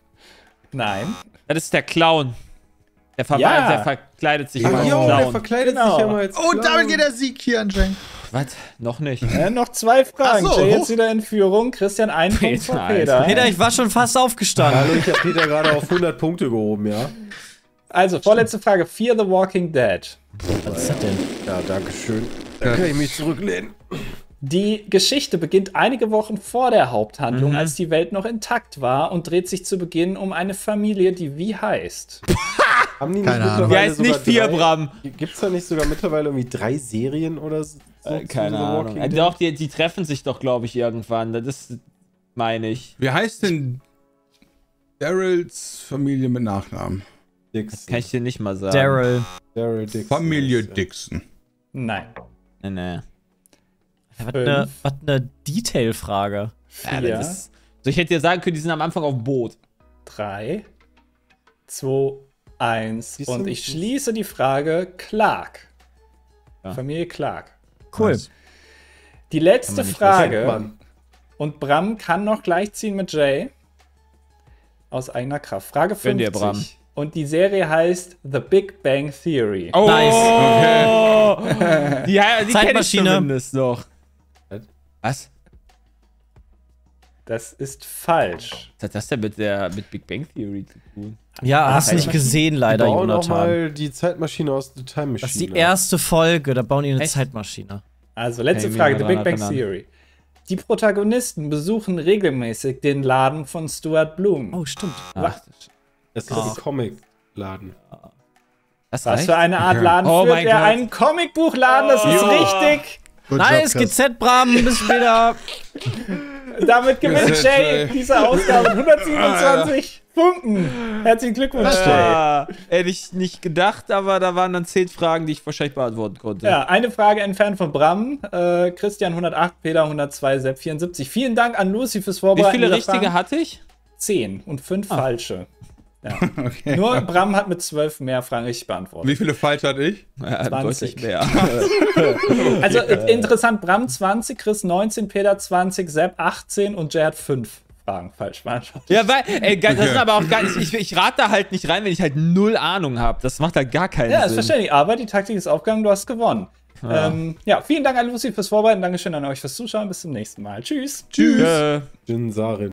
Nein. das ist der Clown. Der, Ja. der verkleidet sich immer als jo, der Clown. verkleidet Genau. sich ja mal als Und Clown. damit geht der Sieg hier an Cenk. Was? Noch nicht. Äh, noch zwei Fragen. Ach so, Jay jetzt wieder in Führung. Christian ein Punkt Alter. Peter. Peter, ich war schon fast aufgestanden. Hallo, ich habe Peter gerade auf 100 Punkte gehoben, ja? Also, vorletzte Frage. Fear the Walking Dead. Was ist das denn? Ja, danke schön. Da kann ich mich zurücklehnen. Die Geschichte beginnt einige Wochen vor der Haupthandlung, Mhm. als die Welt noch intakt war und dreht sich zu Beginn um eine Familie, die wie heißt. Haben die nicht Keine Ahnung. Wie heißt nicht vier, Bram? Gibt es da nicht sogar mittlerweile irgendwie drei Serien oder so? Äh, keine The Ahnung. Äh? Doch, die, die treffen sich doch, glaube ich, irgendwann. Das ist, meine ich. Wie heißt denn Daryls Familie mit Nachnamen? Dixon. Kann ich dir nicht mal sagen. Daryl. Daryl Dixon. Familie ja. Dixon. Nein. Nee, nee. Was eine, was eine Detailfrage. Ja, Vier, das ist, so, ich hätte dir sagen können, die sind am Anfang auf dem Boot. drei, zwei, eins. Und ich schließe die Frage Clark. Ja. Familie Clark. Cool. Nice. Die letzte Frage. Und Bram kann noch gleichziehen mit Jay. Aus eigener Kraft. Frage Gönn 50. dir, Bram. Und die Serie heißt The Big Bang Theory. Oh, Nice. okay. *laughs* Die, ja, die ich Zeitmaschine. zumindest noch. Was? Was? Das ist falsch. Was hat das denn mit der mit Big Bang Theory zu tun? Ja, hast du nicht gesehen, leider, Die bauen auch Jonathan. mal die Zeitmaschine aus der Time Machine. Das ist die erste Folge, da bauen die eine Echt? Zeitmaschine. Also, letzte Hey, Frage, The Big Bang. Theory. Die Protagonisten besuchen regelmäßig den Laden von Stuart Bloom. Oh, stimmt. Ach, Das ist Oh. der Comic-Laden. das Was reicht? für eine Art Laden Oh führt er? Einen Comicbuchladen, das ist Oh. richtig. Good Nice, job. GZ Bram, bis später. Damit gewinnt Jay diese Ausgabe *laughs* 127 Punkten. Herzlichen Glückwunsch, Jay. Ah, hätte ich nicht gedacht, aber da waren dann zehn Fragen, die ich wahrscheinlich beantworten konnte. Ja, eine Frage entfernt von Bram. Äh, Christian 108, Peter 102, Sepp 74. Vielen Dank an Lucy fürs Wie Vorbereiten. viele dieser richtige Fragen. hatte ich? 10 und 5 Ah. falsche. Ja. *laughs* Nur Bram hat mit 12 mehr Fragen richtig beantwortet. Wie viele falsch hatte ich? Ja, 20. deutlich mehr. *laughs* Also äh, interessant, Bram 20, Chris 19, Peter 20, Sepp 18 und Jay hat 5 Fragen falsch beantwortet. ja, weil, ey, das ist aber auch gar nicht, ich, ich rate da halt nicht rein, wenn ich halt null Ahnung habe. Das macht halt gar keinen Ja, ist Sinn. verständlich, aber die Taktik ist aufgegangen, du hast gewonnen. Ja. Ähm, ja, vielen Dank an Lucy fürs Vorbereiten, Dankeschön an euch fürs Zuschauen, bis zum nächsten Mal. Tschüss. Tschüss. Äh, Jinsarin.